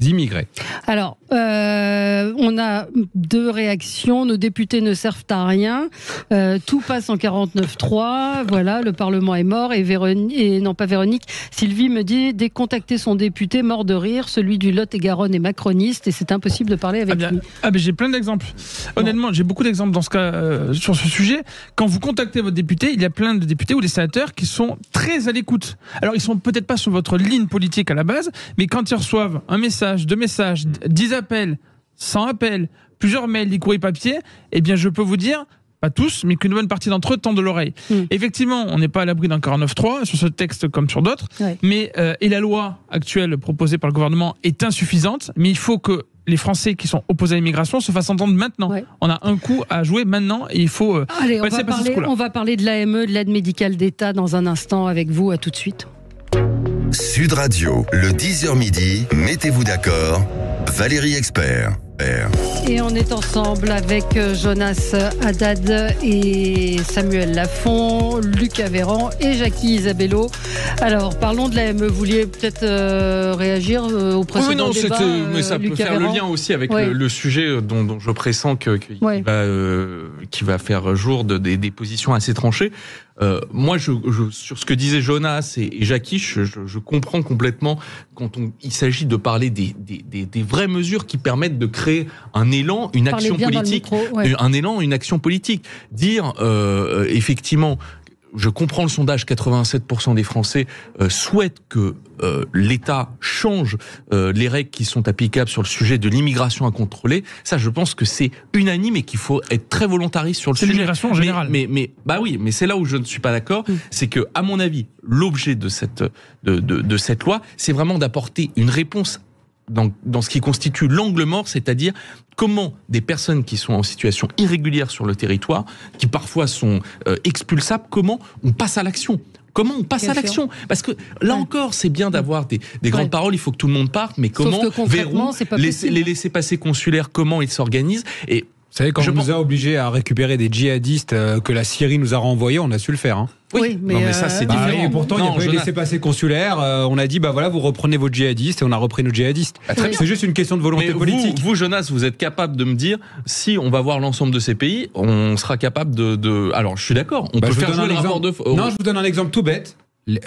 immigrés. Alors, euh, on a deux réactions. Nos députés ne servent à rien. Euh, tout passe en 49-3. Voilà, le Parlement est mort. Et, Véronique, et non pas Véronique, Sylvie me dit décontacter son député mort de rire. Celui du Lot-et-Garonne est macroniste et c'est impossible de parler Ah, avec bien. lui. Ah, ben j'ai plein d'exemples. Honnêtement, j'ai beaucoup d'exemples dans ce cas, euh, sur ce sujet. Quand vous contactez votre député, il y a plein de députés ou des sénateurs qui sont très à l'écoute. Alors, ils sont peut-être pas sur votre ligne politique à la base, mais quand ils reçoivent un message, deux messages, dix appels, 100 appels, plusieurs mails, des courriers papier, eh bien, je peux vous dire, pas tous, mais qu'une bonne partie d'entre eux tendent de l'oreille. Mm. Effectivement, on n'est pas à l'abri d'un 49.3 sur ce texte comme sur d'autres, Ouais. mais euh, et la loi actuelle proposée par le gouvernement est insuffisante, mais il faut que les Français qui sont opposés à l'immigration se fassent entendre maintenant. Ouais. On a un coup à jouer maintenant et il faut. euh, Allez, on passer va, par ce parler, on va parler de l'AME, de l'aide médicale d'État, dans un instant avec vous. À tout de suite. Sud Radio, le 10h midi, mettez-vous d'accord, Valérie Expert. Et on est ensemble avec euh, Jonas Haddad et Samuel Lafont, Lucas Véran et Jackie Isabello. Alors, parlons de l'AME. Vous vouliez peut-être euh, réagir euh, au précédent Oui, non, débat, euh, mais ça peut Lucas faire le lien aussi avec Ouais. le, le sujet dont, dont je pressens que, que- Ouais. qui, va, euh, faire jour de, des, des positions assez tranchées. Euh, moi, je, je- sur ce que disaient Jonas et, et Jackie, je, je- je comprends complètement quand on, il s'agit de parler des, des, des- des vraies mesures qui permettent de créer un élan, une action politique, micro, ouais. un élan, une action politique. Dire euh, effectivement je comprends le sondage, 87% des Français euh, souhaitent que euh, l'État change euh, les règles qui sont applicables sur le sujet de l'immigration à contrôler. Ça, je pense que c'est unanime et qu'il faut être très volontariste sur le C'est sujet. l'immigration en Mais- général. Mais, mais, bah oui, mais c'est là où je ne suis pas d'accord. C'est que, à mon avis, l'objet de cette de, de, de cette loi, c'est vraiment d'apporter une réponse dans, dans ce qui constitue l'angle mort, c'est-à-dire comment des personnes qui sont en situation irrégulière sur le territoire, qui parfois sont euh, expulsables, comment on passe à l'action? Comment on passe Bien à l'action Parce que là Ouais. encore, c'est bien d'avoir des, des grandes paroles, il faut que tout le monde parte, mais comment pas les, les laissés-passer consulaires, comment ils s'organisent? Et Vous savez, quand Je on pense- nous a obligés à récupérer des djihadistes euh, que la Syrie nous a renvoyés, on a su le faire. Hein. Oui, mais, non, mais ça, euh, c'est Bah, différent. et pourtant, il n'y a Non, pas eu de Jonas. laissez-passer consulaire. euh, on a dit, bah voilà, vous reprenez vos djihadistes et on a repris nos djihadistes. Bah, très bien. C'est juste une question de volonté Mais politique. vous, Jonas, vous êtes capable de me dire si on va voir l'ensemble de ces pays, on sera capable de. de... Alors, je suis d'accord, on Bah, peut faire jouer un le rapport exemple. de. Non, je vous donne un exemple tout bête.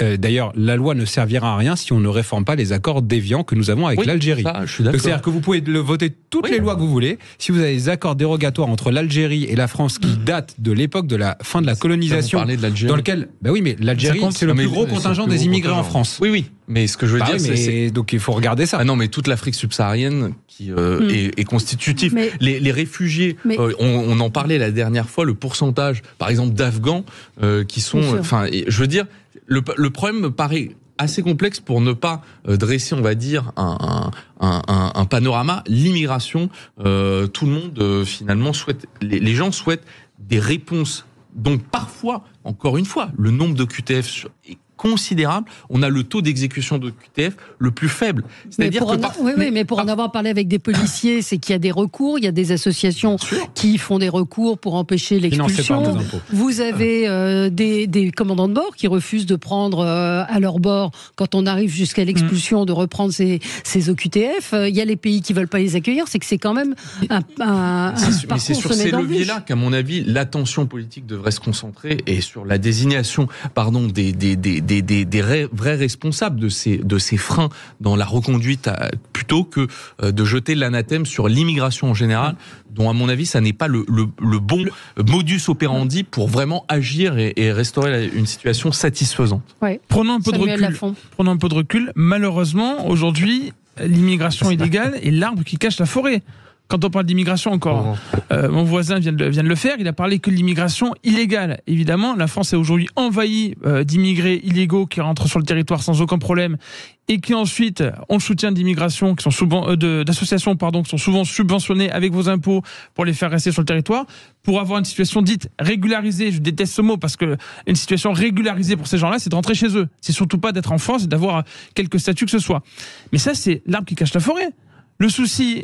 Euh, D'ailleurs, la loi ne servira à rien si on ne réforme pas les accords déviants que nous avons avec Oui, l'Algérie. ça, je suis Donc, d'accord. C'est-à-dire que vous pouvez le voter toutes Oui. les lois que vous voulez. Si vous avez des accords dérogatoires entre l'Algérie et la France qui datent de l'époque de la fin de la colonisation, de l'Algérie. dans lequel, bah oui, mais l'Algérie, c'est le plus gros contingent des immigrés en. France. Oui, oui. Mais ce que je veux Bah dire, oui, c'est- donc il faut regarder ça. Ah non, mais toute l'Afrique subsaharienne qui euh, Mm. est, est constitutive. Mais- Les, les réfugiés, Mais- euh, on, on en parlait la dernière fois, le pourcentage, par exemple, d'Afghans euh, qui sont. Enfin, et je veux dire, le, problème me paraît assez complexe pour ne pas euh, dresser, on va dire, un, panorama. L'immigration, euh, tout le monde euh, finalement souhaite, les, gens souhaitent des réponses. Donc parfois, encore une fois, le nombre de QTF considérable. On a le taux d'exécution de QTF le plus faible. Mais C'est-à-dire pour, que en, par- oui, oui, mais pour en avoir parlé avec des policiers, c'est qu'il y a des recours, il y a des associations qui font des recours pour empêcher l'expulsion. Vous avez euh, des, des commandants de bord qui refusent de prendre euh, à leur bord, quand on arrive jusqu'à l'expulsion, de reprendre ces, ces OQTF. Euh, Il y a les pays qui veulent pas les accueillir. C'est que c'est quand même un, un, un C'est sur- mais c'est parcours sur semé ces leviers-là qu'à mon avis, l'attention politique devrait se concentrer et sur la désignation, pardon, des, des, des, des, des, des vrais vrais responsables de ces, de ces freins dans la reconduite à- plutôt que euh, de jeter l'anathème sur l'immigration en général, dont à mon avis, ça n'est pas le, le, le bon modus operandi pour vraiment agir et, et restaurer la- une situation satisfaisante. Ouais. Prenons un peu de recul. Prenons un peu de recul. Malheureusement, aujourd'hui, l'immigration illégale est l'arbre qui cache la forêt. Quand on parle d'immigration encore, euh, mon voisin vient de, vient de le faire, il a parlé que de l'immigration illégale. Évidemment, la France est aujourd'hui envahie euh, d'immigrés illégaux qui rentrent sur le territoire sans aucun problème et qui ensuite ont le soutien d'immigration, qui sont souvent euh, d'associations pardon, qui sont souvent subventionnées avec vos impôts pour les faire rester sur le territoire, pour avoir une situation dite régularisée. Je déteste ce mot parce que une situation régularisée pour ces gens-là, c'est de rentrer chez eux. C'est surtout pas d'être en France et d'avoir quelque statut que ce soit. Mais ça, c'est l'arbre qui cache la forêt. Le souci,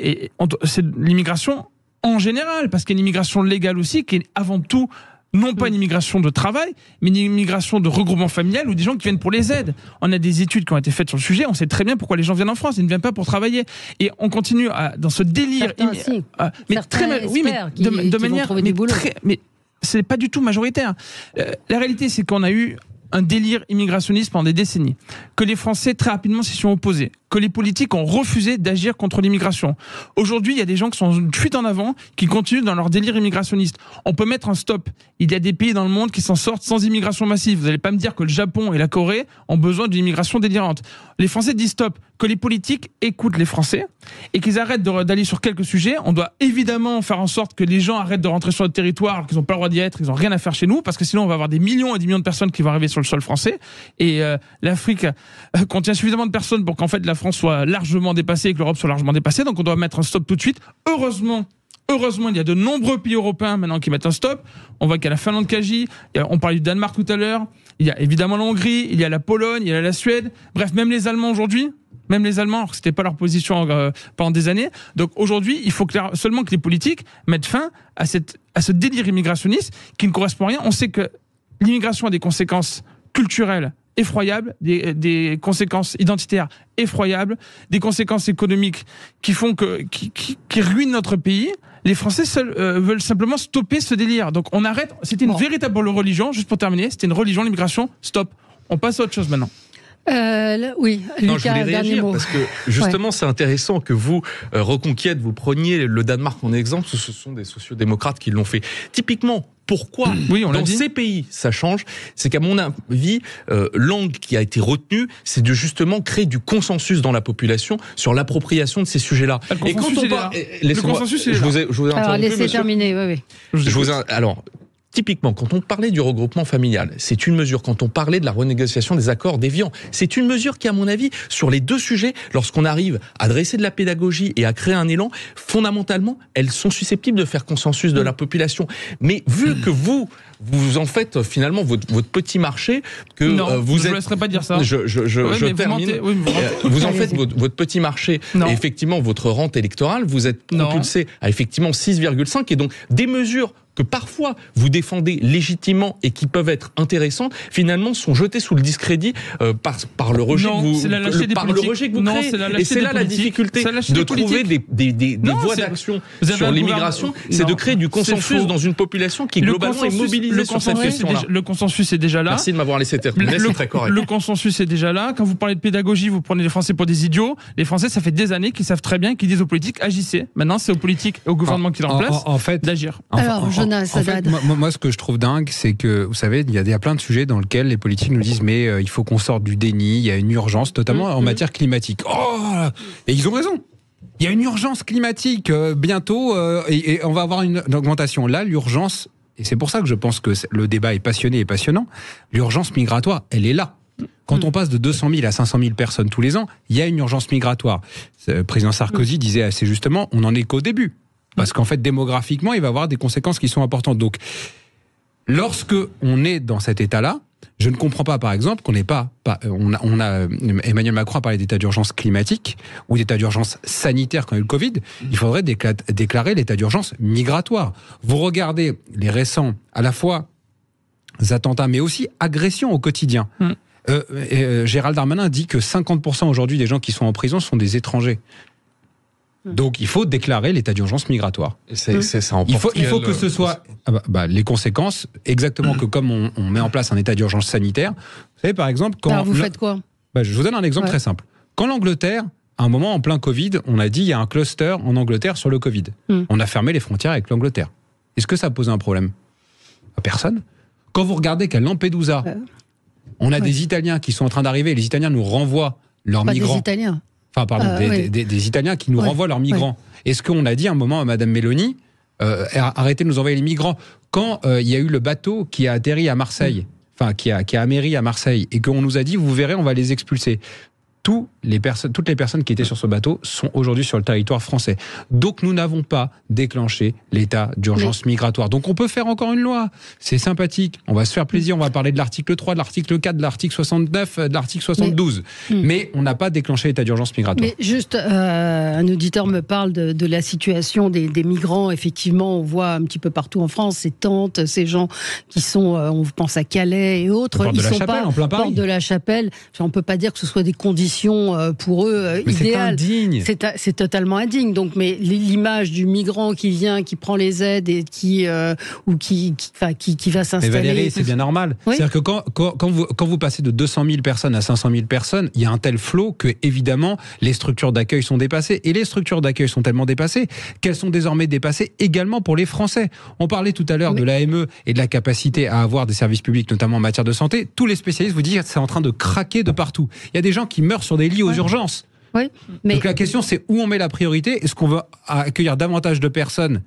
c'est l'immigration en général, parce qu'il y a une immigration légale aussi, qui est avant tout non pas une immigration de travail, mais une immigration de regroupement familial ou des gens qui viennent pour les aides. On a des études qui ont été faites sur le sujet, on sait très bien pourquoi les gens viennent en France, ils ne viennent pas pour travailler. Et on continue à, dans ce délire. Certains, si. Mais Certains très mal- oui, mais de, manière, mais du très- mais c'est pas du tout majoritaire. Euh, la réalité, c'est qu'on a eu un délire immigrationniste pendant des décennies, que les Français très rapidement s'y sont opposés, que les politiques ont refusé d'agir contre l'immigration. Aujourd'hui, il y a des gens qui sont une fuite en avant, qui continuent dans leur délire immigrationniste. On peut mettre un stop. Il y a des pays dans le monde qui s'en sortent sans immigration massive. Vous n'allez pas me dire que le Japon et la Corée ont besoin d'une immigration délirante. Les Français disent stop. Que les politiques écoutent les Français et qu'ils arrêtent d'aller sur quelques sujets. On doit évidemment faire en sorte que les gens arrêtent de rentrer sur notre territoire, qu'ils n'ont pas le droit d'y être, ils n'ont rien à faire chez nous, parce que sinon on va avoir des millions et des millions de personnes qui vont arriver sur le sol français. Et euh, l'Afrique euh, contient suffisamment de personnes pour qu'en fait la France soit largement dépassée et que l'Europe soit largement dépassée. Donc on doit mettre un stop tout de suite. Heureusement. Heureusement, il y a de nombreux pays européens maintenant qui mettent un stop. On voit qu'il y a la Finlande qui on parlait du Danemark tout à l'heure. Il y a évidemment la Hongrie, il y a la Pologne, il y a la Suède. Bref, même les Allemands aujourd'hui, même les Allemands, alors que c'était pas leur position euh, pendant des années. Donc aujourd'hui, il faut seulement que les politiques mettent fin à, cette, à ce délire immigrationniste qui ne correspond à rien. On sait que l'immigration a des conséquences culturelles effroyables, des, des conséquences identitaires effroyables, des conséquences économiques qui font que qui, qui, qui ruinent notre pays. Les Français seuls, euh, veulent simplement stopper ce délire. Donc on arrête. C'était une Bon. véritable religion. Juste pour terminer, c'était une religion l'immigration. Stop. On passe à autre chose maintenant. Euh, là- oui, Non, je Lucas, voulais dernier réagir mot. parce que justement, c'est intéressant que vous, euh, vous preniez le Danemark en exemple. Ce sont des sociodémocrates qui l'ont fait. Typiquement, Pourquoi Oui, on Dans dit. ces pays, ça change. C'est qu'à mon avis, euh, l'angle qui a été retenu, c'est de justement créer du consensus dans la population sur l'appropriation de ces sujets-là. Ah, le consensus, il est là. eh, laissez-moi- Le consensus, je vous ai, je vous ai Alors, laissez terminer, oui, oui. Je vous ai- alors, typiquement, quand on parlait du regroupement familial, c'est une mesure. Quand on parlait de la renégociation des accords déviants, c'est une mesure qui, à mon avis, sur les deux sujets, lorsqu'on arrive à dresser de la pédagogie et à créer un élan, fondamentalement, elles sont susceptibles de faire consensus de la population. Mais vu que vous, vous en faites finalement votre, votre petit marché, que Non, euh, vous je êtes, vous laisserai pas dire ça. Je, je, je, Ouais, je vous termine. mentez. Oui, vous vous en faites votre, votre petit marché Non. et effectivement votre rente électorale, vous êtes Non. à effectivement 6,5 et donc des mesures que parfois vous défendez légitimement et qui peuvent être intéressantes, finalement sont jetées sous le discrédit euh, par, par le rejet Non, que vous, c'est la lâcheté le, des par le rejet que vous Non, créez. c'est la et lâcheté c'est des là la difficulté la de des trouver des, des, des, des Non, voies d'action sur l'immigration, gouvernement- c'est de créer du consensus dans une population qui Le globalement est consensus- mobilisée le sur cette question-là. Le consensus est déjà là. Merci de m'avoir laissé terminer, Le, c'est très correct. le consensus est déjà là. Quand vous parlez de pédagogie, vous prenez les Français pour des idiots. Les Français, ça fait des années qu'ils savent très bien, qu'ils disent aux politiques agissez. Maintenant, c'est aux politiques et au gouvernement qui En- fait, d'agir. Jonas en fait, moi, ce que je trouve dingue, c'est que, vous savez, il y, a, il y a plein de sujets dans lesquels les politiques nous disent mais euh, il faut qu'on sorte du déni, il y a une urgence, notamment en Mhm. matière climatique. Oh Et ils ont raison il y a une urgence climatique euh, bientôt euh, et, et on va avoir une, une augmentation. Là, l'urgence, et c'est pour ça que je pense que le débat est passionné et passionnant, l'urgence migratoire, elle est là. Quand on passe de 200 000 à 500 000 personnes tous les ans, il y a une urgence migratoire. Le président Sarkozy disait assez justement, on n'en est qu'au début. Parce qu'en fait, démographiquement, il va avoir des conséquences qui sont importantes. Donc, lorsque on est dans cet état-là, je ne comprends pas, par exemple, qu'on n'ait pas, pas- euh, on a, on a, euh, Emmanuel Macron a parlé d'état d'urgence climatique ou d'état d'urgence sanitaire quand il y a eu le Covid. Il faudrait décla- déclarer l'état d'urgence migratoire. Vous regardez les récents, à la fois attentats, mais aussi agressions au quotidien. Mm. Euh, euh, Gérald Darmanin dit que 50% aujourd'hui des gens qui sont en prison sont des étrangers. Donc il faut déclarer l'état d'urgence migratoire. C'est- c'est- ça Il faut, il faut que ce euh, soit ah bah, bah, les conséquences, exactement que comme on, on met en place un état d'urgence sanitaire. Vous savez, par exemple, quand. Alors, vous l'A- faites quoi? Bah, je vous donne un exemple Ouais. très simple. Quand l'Angleterre, à un moment en plein Covid, on a dit il y a un cluster en Angleterre sur le Covid. Mm. On a fermé les frontières avec l'Angleterre. Est-ce que ça pose un problème? À Personne. Quand vous regardez qu'à Lampedusa, Ouais. on a Ouais. des Italiens qui sont en train d'arriver, les Italiens nous renvoient leurs Pas des migrants. Italiens. Enfin, pardon, Euh, des, oui. des- des- des Italiens qui nous Ouais. renvoient leurs migrants. Est-ce qu'on a dit à un moment à Madame Mélanie, euh, arrêtez de nous envoyer les migrants Quand euh, il y a eu le bateau qui a atterri à Marseille, enfin qui a, qui a à Marseille, et qu'on nous a dit, vous verrez, on va les expulser? Tous les personnes, toutes les personnes qui étaient sur ce bateau sont aujourd'hui sur le territoire français. Donc nous n'avons pas déclenché l'état d'urgence migratoire. Donc on peut faire encore une loi. C'est sympathique. On va se faire plaisir. On va parler de l'article 3, de l'article 4, de l'article 69, de l'article 72. Mais- Mais on n'a pas déclenché l'état d'urgence migratoire. Mais juste, euh, un auditeur me parle de, de la situation des, des migrants. Effectivement, on voit un petit peu partout en France ces tentes, ces gens qui sont, euh, on pense à Calais et autres. De ils la sont Chapelle, pas en plein Paris. de la Chapelle. On peut pas dire que ce soit des conditions euh, pour eux euh, Mais c'est idéales. indigne. C'est ta- c'est totalement indigne. Donc, mais l'image du migrant qui vient, qui prend les aides et qui euh, ou qui qui, enfin, qui, qui va Mais s'installer. Valérie, c'est bien normal. Oui. C'est-à-dire que quand, quand, quand vous, quand vous passez de 200 000 personnes à 500 000 personnes, il y a un tel flot que, évidemment, les structures d'accueil sont dépassées. Et les structures d'accueil sont tellement dépassées qu'elles sont désormais dépassées également pour les Français. On parlait tout à l'heure Mais- de l'AME et de la capacité à avoir des services publics, notamment en matière de santé. Tous les spécialistes vous disent que c'est en train de craquer de partout. Il y a des gens qui meurent sur des lits aux Ouais. urgences. Oui, mais Donc la question, c'est où on met la priorité? Est-ce qu'on veut accueillir davantage de personnes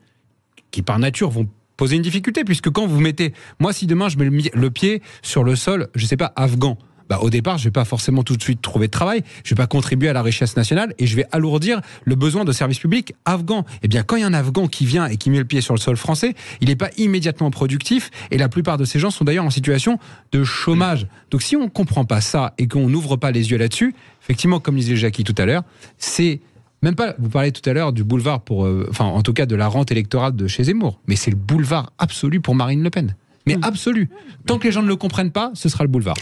qui, par nature, vont poser une difficulté? Puisque quand vous mettez. Moi, si demain, je mets le, le pied sur le sol, je sais pas, afghan. Bah, au départ, je vais pas forcément tout de suite trouver de travail, je vais pas contribuer à la richesse nationale et je vais alourdir le besoin de services publics afghans. Eh bien, quand il y a un Afghan qui vient et qui met le pied sur le sol français, il n'est pas immédiatement productif et la plupart de ces gens sont d'ailleurs en situation de chômage. Donc, si on comprend pas ça et qu'on n'ouvre pas les yeux là-dessus, effectivement, comme disait Jackie tout à l'heure, c'est même pas. Vous parlez tout à l'heure du boulevard pour, euh, enfin, en tout cas, de la rente électorale de chez Zemmour, mais c'est le boulevard absolu pour Marine Le Pen. Mais absolue. Tant que les gens ne le comprennent pas, ce sera le boulevard.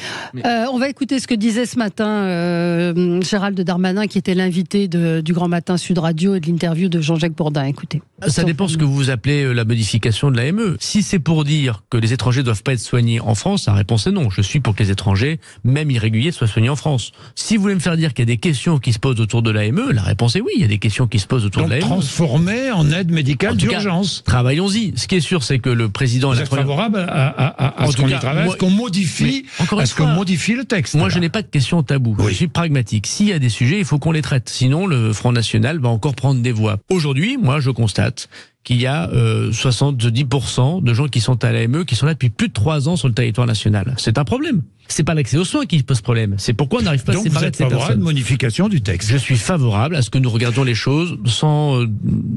Euh, on va écouter ce que disait ce matin euh, Gérald Darmanin, qui était l'invité du Grand Matin Sud Radio et de l'interview de Jean-Jacques Bourdin. Écoutez. Ça dépend ce que vous appelez euh, la modification de l'AME. Si c'est pour dire que les étrangers doivent pas être soignés en France, la réponse est non. Je suis pour que les étrangers, même irréguliers, soient soignés en France. Si vous voulez me faire dire qu'il y a des questions qui se posent autour de l'AME, la réponse est oui, il y a des questions qui se posent autour Donc de l'AME. transformé en aide médicale d'urgence. Travaillons-y. Ce qui est sûr, c'est que le président Vous la êtes première- favorable à, à- à- à En ce tout qu'on y travaille, qu'on modifie, à ce qu'on modifie le texte Moi, là. je n'ai pas de questions tabou. Oui. Je suis pragmatique. S'il y a des sujets, il faut qu'on les traite. Sinon, le Front National va encore prendre des voix. Aujourd'hui, moi, je constate qu'il y a euh, 70% de gens qui sont à l'AME, qui sont là depuis plus de trois ans sur le territoire national. C'est un problème. C'est pas l'accès aux soins qui pose problème. C'est pourquoi on n'arrive pas à se vous séparer êtes de ces favorable personnes. modification du texte. Je suis favorable à ce que nous regardions les choses sans euh,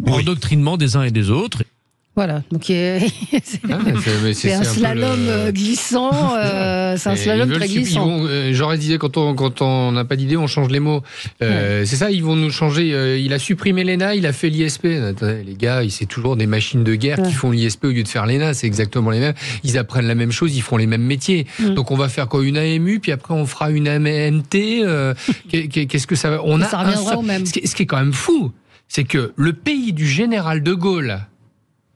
Oui. endoctrinement des uns et des autres. Voilà. Donc, euh, c'est Ah, c'est- un slalom le- euh, glissant. euh, c'est un slalom très glissant. euh, J'aurais disais quand on quand on n'a pas d'idée, on change les mots. Euh, C'est ça, ils vont nous changer. il a supprimé l'ENA, il a fait l'ISP. Les gars, c'est toujours des machines de guerre qui font l'ISP au lieu de faire l'ENA. C'est exactement les mêmes. Ils apprennent la même chose, ils font les mêmes métiers. Mm. Donc on va faire quoi Une AMU, puis après on fera une AMT. qu'est- qu'est- Qu'est-ce que ça va? On a Ça un reviendra seul- au même. Ce qui est quand même fou, c'est que le pays du général de Gaulle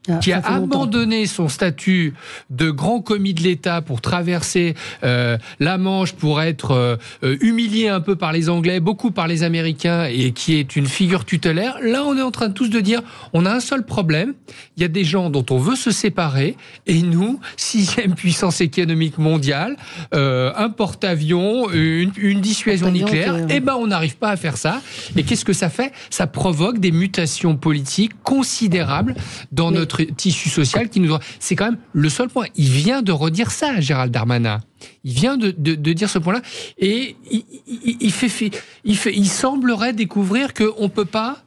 Ah, qui a longtemps. abandonné son statut de grand commis de l'État pour traverser euh, la Manche, pour être euh, euh, humilié un peu par les Anglais, beaucoup par les Américains, et qui est une figure tutélaire. Là, on est en train tous de dire, on a un seul problème, il y a des gens dont on veut se séparer, et nous, sixième puissance économique mondiale, euh, un porte-avions, une, une dissuasion nucléaire, que- eh ben on n'arrive pas à faire ça. Et qu'est-ce que ça fait? Ça provoque des mutations politiques considérables dans Mais- notre tissu social qui nous. C'est quand même le seul point. Il vient de redire ça, Gérald Darmanin. Il vient de, de- dire ce point-là et il, fait, il fait, il semblerait découvrir qu'on peut pas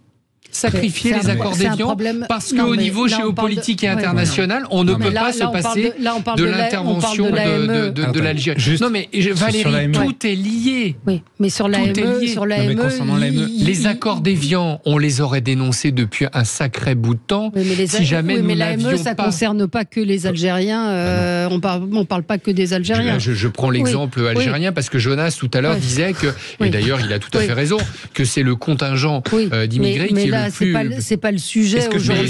sacrifier les accords d'Évian parce qu'au niveau de- géopolitique et ouais. international, on ne Non, peut pas là, se là, on parle passer de- l'intervention de de, l'AME. de- de- de Attends, l'Algérie. Non mais je- sur Valérie, l'AME. tout est lié. Oui, mais sur la Tout est ME, lié. sur il- Les accords d'Évian, on les aurait dénoncés depuis un sacré bout de temps. Oui, mais les si jamais oui, nous mais la ME, n'avions ça pas- concerne pas que les Algériens. euh, on parle, on parle pas que des Algériens. Je, je prends l'exemple Oui, algérien parce que Jonas tout à l'heure disait que, et d'ailleurs il a tout à fait raison, que c'est le contingent euh, d'immigrés qui est là, le c'est pas, le- c'est pas le sujet aujourd'hui.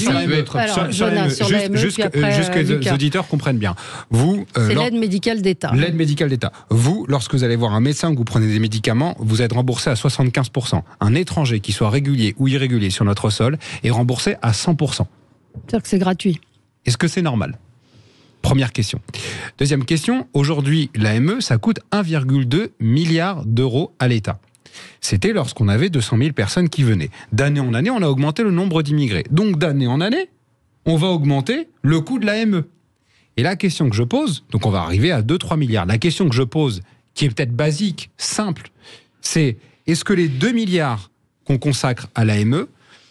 juste- puis que- euh, les auditeurs comprennent bien. Vous, euh, C'est l'aide médicale d'État. L'aide médicale d'État. Vous, lorsque vous allez voir un médecin ou que vous prenez des médicaments, vous êtes remboursé à 75%. Un étranger qui soit régulier ou irrégulier sur notre sol est remboursé à 100%. C'est-à-dire que c'est gratuit. Est-ce que c'est normal? Première question. Deuxième question, aujourd'hui, l'AME, ça coûte 1,2 milliard d'euros à l'État. C'était lorsqu'on avait 200 000 personnes qui venaient. D'année en année, on a augmenté le nombre d'immigrés. Donc d'année en année, on va augmenter le coût de l'AME. Et la question que je pose, donc on va arriver à 2-3 milliards. La question que je pose, qui est peut-être basique, simple, c'est est-ce que les 2 milliards qu'on consacre à l'AME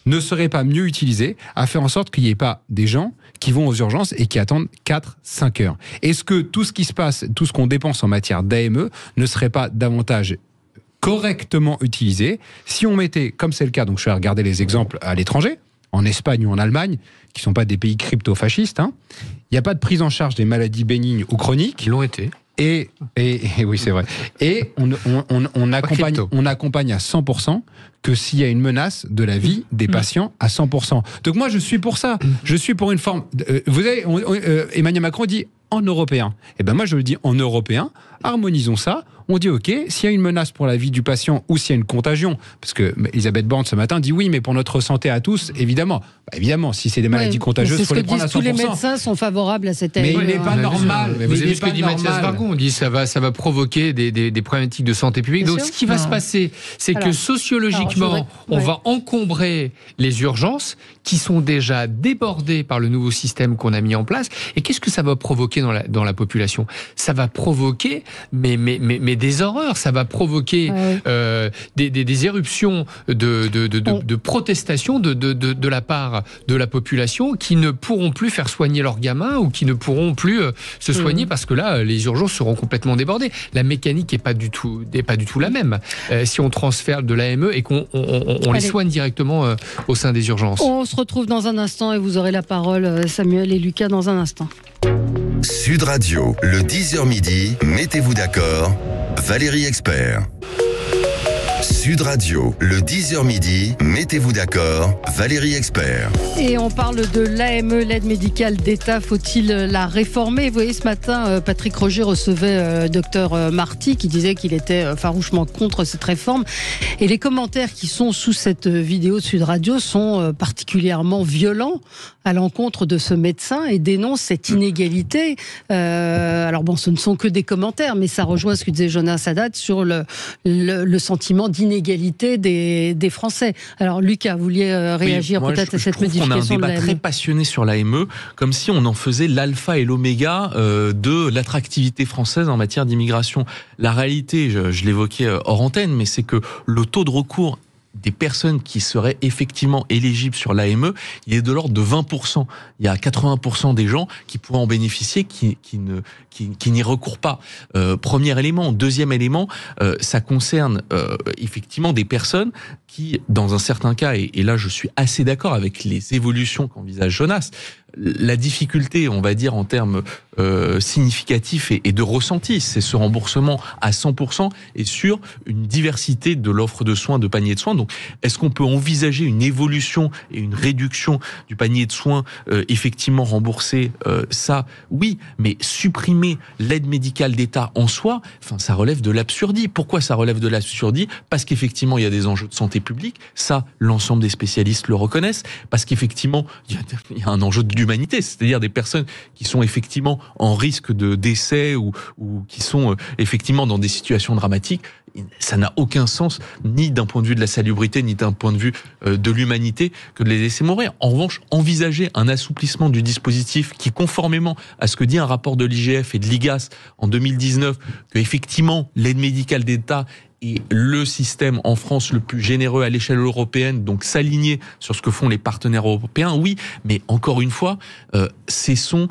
ne seraient pas mieux utilisés à faire en sorte qu'il n'y ait pas des gens qui vont aux urgences et qui attendent 4-5 heures? Est-ce que tout ce qui se passe, tout ce qu'on dépense en matière d'AME ne serait pas davantage correctement utilisé si on mettait, comme c'est le cas, donc je vais regarder les exemples à l'étranger, en Espagne ou en Allemagne, qui sont pas des pays crypto-fascistes, hein, il n'y a pas de prise en charge des maladies bénignes ou chroniques. Qui l'ont été. Et, et, et oui, c'est vrai. Et on, on, on, on accompagne, on accompagne à 100% que s'il y a une menace de la vie des patients à 100%. Donc moi, je suis pour ça. Je suis pour une forme. euh, vous avez, euh, Emmanuel Macron dit en européen. Et ben moi, je le dis en européen. Harmonisons ça. On dit ok, s'il y a une menace pour la vie du patient ou s'il y a une contagion, parce que Elisabeth Borne ce matin dit oui, mais pour notre santé à tous, évidemment, Bah, évidemment, si c'est des maladies contagieuses, c'est il faut ce les que prendre à tous les 100%. médecins sont favorables à cette Mais il n'est pas normal. Mais vous avez vu ce pas que dit Mathias. Vargon. On dit ça va, ça va provoquer des, des, des problématiques de santé publique. Bien Donc sûr. ce qui va Non. se passer, c'est que sociologiquement, alors, je voudrais- on ouais. va encombrer les urgences qui sont déjà débordées par le nouveau système qu'on a mis en place. Et qu'est-ce que ça va provoquer dans la, dans la population? Ça va provoquer mais, mais, mais, mais des horreurs. Ça va provoquer euh, des, des, des éruptions de, de, de, de, On- de la part de la population qui ne pourront plus faire soigner leurs gamins ou qui ne pourront plus euh, se Mmh. soigner parce que là, les urgences seront complètement débordées. La mécanique n'est pas du tout, n'est pas du tout la même. Euh, si on transfère de l'AME et qu'on on, on- on les soigne directement euh, au sein des urgences. On se retrouve dans un instant et vous aurez la parole, Samuel et Lucas, dans un instant. Sud Radio, le 10h midi, mettez-vous d'accord, Valérie Expert. Sud Radio, le 10h midi, mettez-vous d'accord, Valérie Expert. Et on parle de l'AME, l'aide médicale d'État. Faut-il la réformer? Vous voyez, ce matin, euh, Patrick Roger recevait euh, docteur euh, Marty qui disait qu'il était farouchement contre cette réforme. Et les commentaires qui sont sous cette vidéo de Sud Radio sont particulièrement violents à l'encontre de ce médecin et dénoncent cette inégalité. Alors bon, ce ne sont que des commentaires, mais ça rejoint ce que disait Jonas Sadat sur le, le sentiment d'inégalité des, des Français. Alors Lucas, vous vouliez euh, Oui, réagir peut-être je, à je cette trouve qu'on a un modification de débat très passionné sur l'AME, comme si on en faisait l'alpha et l'oméga euh, de l'attractivité française en matière d'immigration. La réalité, je, je l'évoquais euh, hors antenne, mais c'est que le taux de recours des personnes qui seraient effectivement éligibles sur l'AME, il est de l'ordre de 20%. Il y a 80% des gens qui pourraient en bénéficier qui, qui ne qui, qui n'y recourent pas. Euh, premier élément. Deuxième élément, euh, ça concerne euh, effectivement des personnes qui, dans un certain cas, et, et là je suis assez d'accord avec les évolutions qu'envisage Jonas, la difficulté, on va dire, en termes euh, significatifs et, de ressenti, c'est ce remboursement à 100% et sur une diversité de l'offre de soins, de panier de soins. Donc, est-ce qu'on peut envisager une évolution et une réduction du panier de soins euh, effectivement remboursé euh, Ça, oui, mais supprimer l'aide médicale d'État en soi, ça relève de l'absurdie. Pourquoi ça relève de l'absurdie? Parce qu'effectivement, il y a des enjeux de santé publique. Ça, l'ensemble des spécialistes le reconnaissent. Parce qu'effectivement, il y y a un enjeu c'est-à-dire des personnes qui sont effectivement en risque de décès ou, ou qui sont euh, effectivement dans des situations dramatiques. Ça n'a aucun sens, ni d'un point de vue de la salubrité, ni d'un point de vue euh, de l'humanité, que de les laisser mourir. En revanche, envisager un assouplissement du dispositif qui, conformément à ce que dit un rapport de l'IGF et de l'IGAS en 2019, que effectivement l'aide médicale d'État le système en France le plus généreux à l'échelle européenne, donc s'aligner sur ce que font les partenaires européens, oui, mais encore une fois, euh, cessons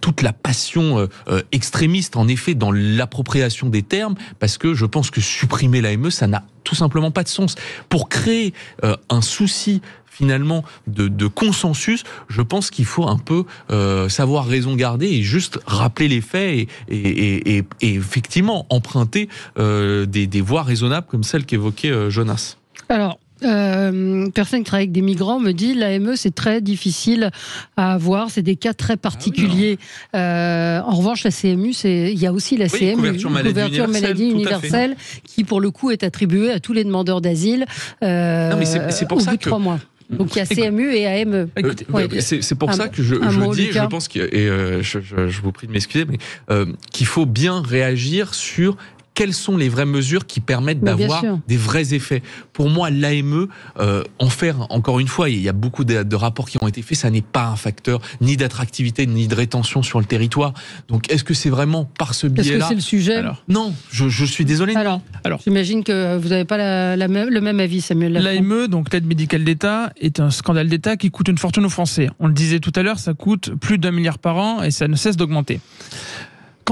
toute la passion euh, euh, extrémiste, en effet, dans l'appropriation des termes, parce que je pense que supprimer l'AME, ça n'a tout simplement pas de sens. Pour créer euh, un souci finalement de, de consensus, je pense qu'il faut un peu euh, savoir raison garder et juste rappeler les faits et, et, et, et- et effectivement emprunter euh, des, des voies raisonnables comme celle qu'évoquait euh, Jonas. Alors, euh, personne qui travaille avec des migrants me dit l'AME c'est très difficile à avoir, c'est des cas très particuliers. Euh, en revanche, la CMU, il y a aussi la Oui, CMU, couverture maladie couverture universelle, maladie universelle, qui pour le coup est attribuée à tous les demandeurs d'asile. Euh, Non, mais c'est- c'est pour au ça bout de que- trois mois. Donc il y a CMU et AME. Ouais. Euh, c'est pour Un ça que je, un je mot, dis, Lucas. je pense que, et euh, je, je- je vous prie de m'excuser, mais euh, qu'il faut bien réagir sur quelles sont les vraies mesures qui permettent d'avoir des vrais effets? Pour moi, l'AME, euh, en faire, encore une fois, il y a beaucoup de, de rapports qui ont été faits, ça n'est pas un facteur ni d'attractivité ni de rétention sur le territoire. Donc, est-ce que c'est vraiment par ce Est-ce que biais-là c'est le sujet? Alors, Non, je, je suis désolé. Alors, Alors. j'imagine que vous n'avez pas la, la même, le même avis, Samuel. L'AME, donc l'aide médicale d'État, est un scandale d'État qui coûte une fortune aux Français. On le disait tout à l'heure, ça coûte plus d'un milliard par an et ça ne cesse d'augmenter.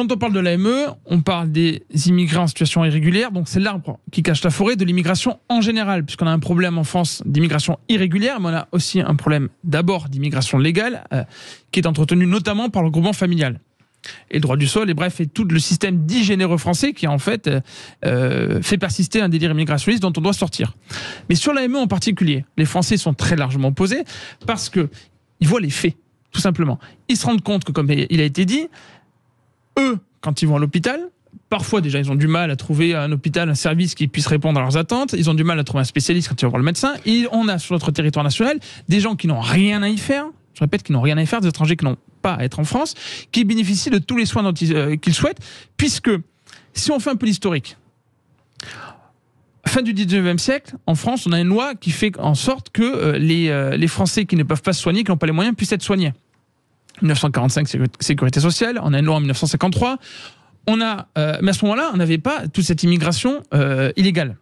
Quand on parle de l'AME, on parle des immigrés en situation irrégulière, donc c'est l'arbre qui cache la forêt de l'immigration en général, puisqu'on a un problème en France d'immigration irrégulière, mais on a aussi un problème d'abord d'immigration légale, euh, qui est entretenu notamment par le groupement familial. Et le droit du sol, et bref, et tout le système dit généreux français qui en fait euh, euh, fait persister un délire immigrationniste dont on doit sortir. Mais sur l'AME en particulier, les Français sont très largement opposés parce que ils voient les faits, tout simplement. Ils se rendent compte que, comme il a été dit, eux, quand ils vont à l'hôpital, parfois déjà ils ont du mal à trouver un hôpital, un service qui puisse répondre à leurs attentes. Ils ont du mal à trouver un spécialiste quand ils vont voir le médecin. Et on a sur notre territoire national des gens qui n'ont rien à y faire. Je répète, qui n'ont rien à y faire, des étrangers qui n'ont pas à être en France, qui bénéficient de tous les soins euh, qu'ils souhaitent, puisque si on fait un peu l'historique, fin du 19e siècle, en France, on a une loi qui fait en sorte que euh, les, euh, les Français qui ne peuvent pas se soigner, qui n'ont pas les moyens, puissent être soignés. 1945, sécu- sécurité sociale, on a une loi en 1953. On a, euh, mais à ce moment-là, on n'avait pas toute cette immigration euh, illégale.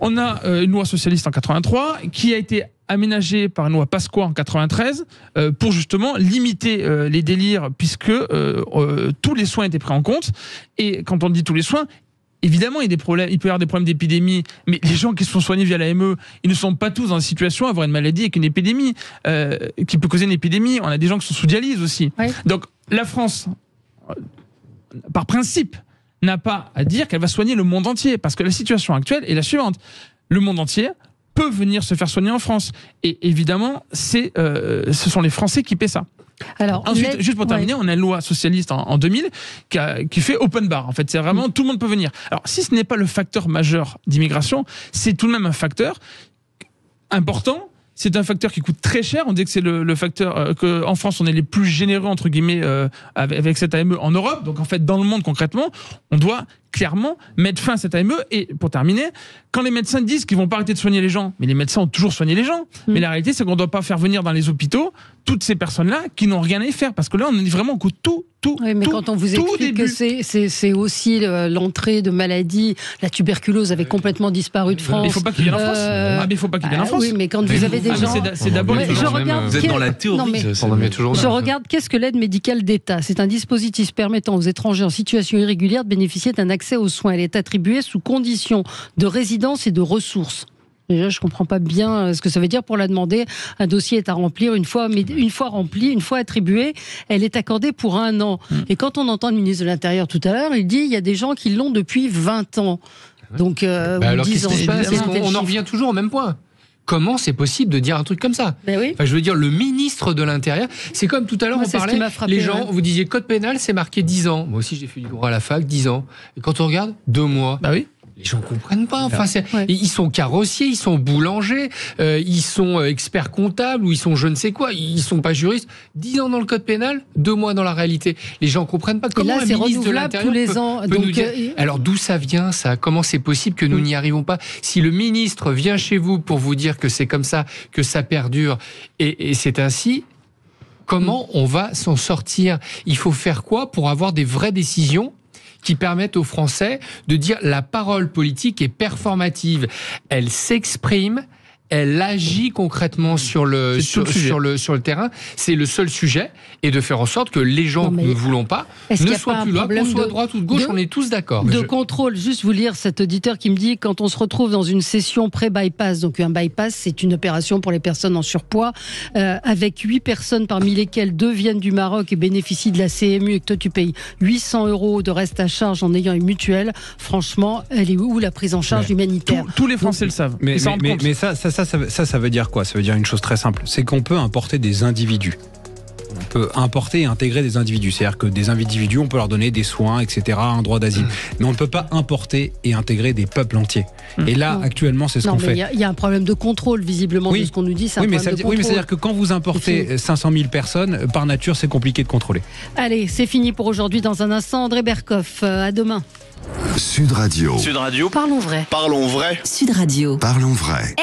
On a euh, une loi socialiste en 83 qui a été aménagée par une loi Pasqua en 93 euh, pour justement limiter les délires puisque tous les soins étaient pris en compte. Et quand on dit tous les soins, évidemment, il, y a des problèmes, il peut y avoir des problèmes d'épidémie, mais les gens qui se font soigner via l'AME, ils ne sont pas tous dans la situation d'avoir une maladie avec une épidémie, euh, qui peut causer une épidémie. On a des gens qui sont sous dialyse aussi. Donc, la France, euh, par principe, n'a pas à dire qu'elle va soigner le monde entier, parce que la situation actuelle est la suivante. Le monde entier peut venir se faire soigner en France. Et évidemment, c'est, euh, ce sont les Français qui paient ça. Alors, Ensuite, juste pour ouais. terminer, on a une loi socialiste en, en 2000 qui, a- qui fait open bar. En fait, c'est vraiment tout le monde peut venir. Alors, si ce n'est pas le facteur majeur d'immigration, c'est tout de même un facteur important. C'est un facteur qui coûte très cher. On dit que c'est le, le facteur euh, que en France on est les plus généreux entre guillemets euh, avec, avec cette AME en Europe. Donc en fait dans le monde concrètement, on doit clairement mettre fin à cette AME. Et pour terminer, quand les médecins disent qu'ils vont pas arrêter de soigner les gens, mais les médecins ont toujours soigné les gens. Mais la réalité c'est qu'on doit pas faire venir dans les hôpitaux toutes ces personnes-là qui n'ont rien à y faire parce que là on est vraiment au tout tout Oui, mais tout, quand on vous tout explique début. que c'est- aussi euh, l'entrée de maladies, la tuberculose avait complètement disparu de France. Il faut pas qu'ils viennent en France. Euh, Ah, mais il faut pas qu'ils viennent en bah France. Oui, mais quand vous avez des Ah, mais gens. c'est d'a- c'est d'abord je gens. regarde Vous êtes dans la théorie. Non, mais- Je regarde qu'est-ce que l'aide médicale d'État. C'est un dispositif permettant aux étrangers en situation irrégulière de bénéficier d'un accès aux soins. Elle est attribuée sous condition de résidence et de ressources. Déjà, je comprends pas bien euh, ce que ça veut dire pour la demander. Un dossier est à remplir une fois, mais une fois rempli, une fois attribuée, elle est accordée pour un an. Hmm. Et quand on entend le ministre de l'Intérieur tout à l'heure, il dit il y a des gens qui l'ont depuis 20 ans. Donc, euh, Bah ou alors 10 qu'est-ce ans. qui se passe C'est Parce tel qu'on- On en revient toujours au même point. Comment c'est possible de dire un truc comme ça Ben oui. Enfin, je veux dire, le ministre de l'Intérieur, c'est comme tout à l'heure, on parlait, frappé, les gens, ouais. vous disiez code pénal, c'est marqué 10 ans. Moi aussi, j'ai fait du droit à la fac, 10 ans. Et quand on regarde, deux mois. Bah oui. Les gens comprennent pas. Enfin, c'est- Ouais. ils sont carrossiers, ils sont boulangers, euh, ils sont euh, experts comptables ou ils sont je ne sais quoi. Ils sont pas juristes. 10 ans dans le code pénal, deux mois dans la réalité. Les gens comprennent pas comment là, un ministre de renouvelable l'Intérieur tous les peut- ans. peut Donc, nous dire- euh, Alors d'où ça vient ça? Comment c'est possible que nous n'y arrivons pas? Si le ministre vient chez vous pour vous dire que c'est comme ça, que ça perdure, et, et c'est ainsi, comment on va s'en sortir? Il faut faire quoi pour avoir des vraies décisions qui permettent aux Français de dire la parole politique est performative, elle s'exprime. Elle agit concrètement sur le, sur, le sur le, sur le terrain. C'est le seul sujet. Et de faire en sorte que les gens Non, que nous ne voulons pas ne soient plus là, qu'on soit de- à droite ou de gauche, de- on est tous d'accord. de contrôle. Juste vous lire cet auditeur qui me dit quand on se retrouve dans une session pré-bypass, donc un bypass, c'est une opération pour les personnes en surpoids, euh, avec huit personnes parmi lesquelles deux viennent du Maroc et bénéficient de la CMU et que toi tu payes 800 euros de reste à charge en ayant une mutuelle. Franchement, elle est où la prise en charge humanitaire Tous, tous les Français le savent. Mais, mais, mais- mais ça, ça, ça, ça, veut- ça, ça veut dire quoi? Ça veut dire une chose très simple. C'est qu'on peut importer des individus. On peut importer et intégrer des individus. C'est-à-dire que des individus, on peut leur donner des soins, etc., un droit d'asile. Mais on ne peut pas importer et intégrer des peuples entiers. Et là, Non. actuellement, c'est ce qu'on il fait. y, a- il y a un problème de contrôle, visiblement, Oui. de ce qu'on nous dit. Oui mais, ça veut dire, oui, mais c'est-à-dire que quand vous importez 500 000 personnes, euh, par nature, c'est compliqué de contrôler. Allez, c'est fini pour aujourd'hui. Dans un instant, André Berkoff. Euh, à demain. Sud Radio. Sud Radio, Parlons vrai. parlons vrai. Sud Radio. Parlons vrai.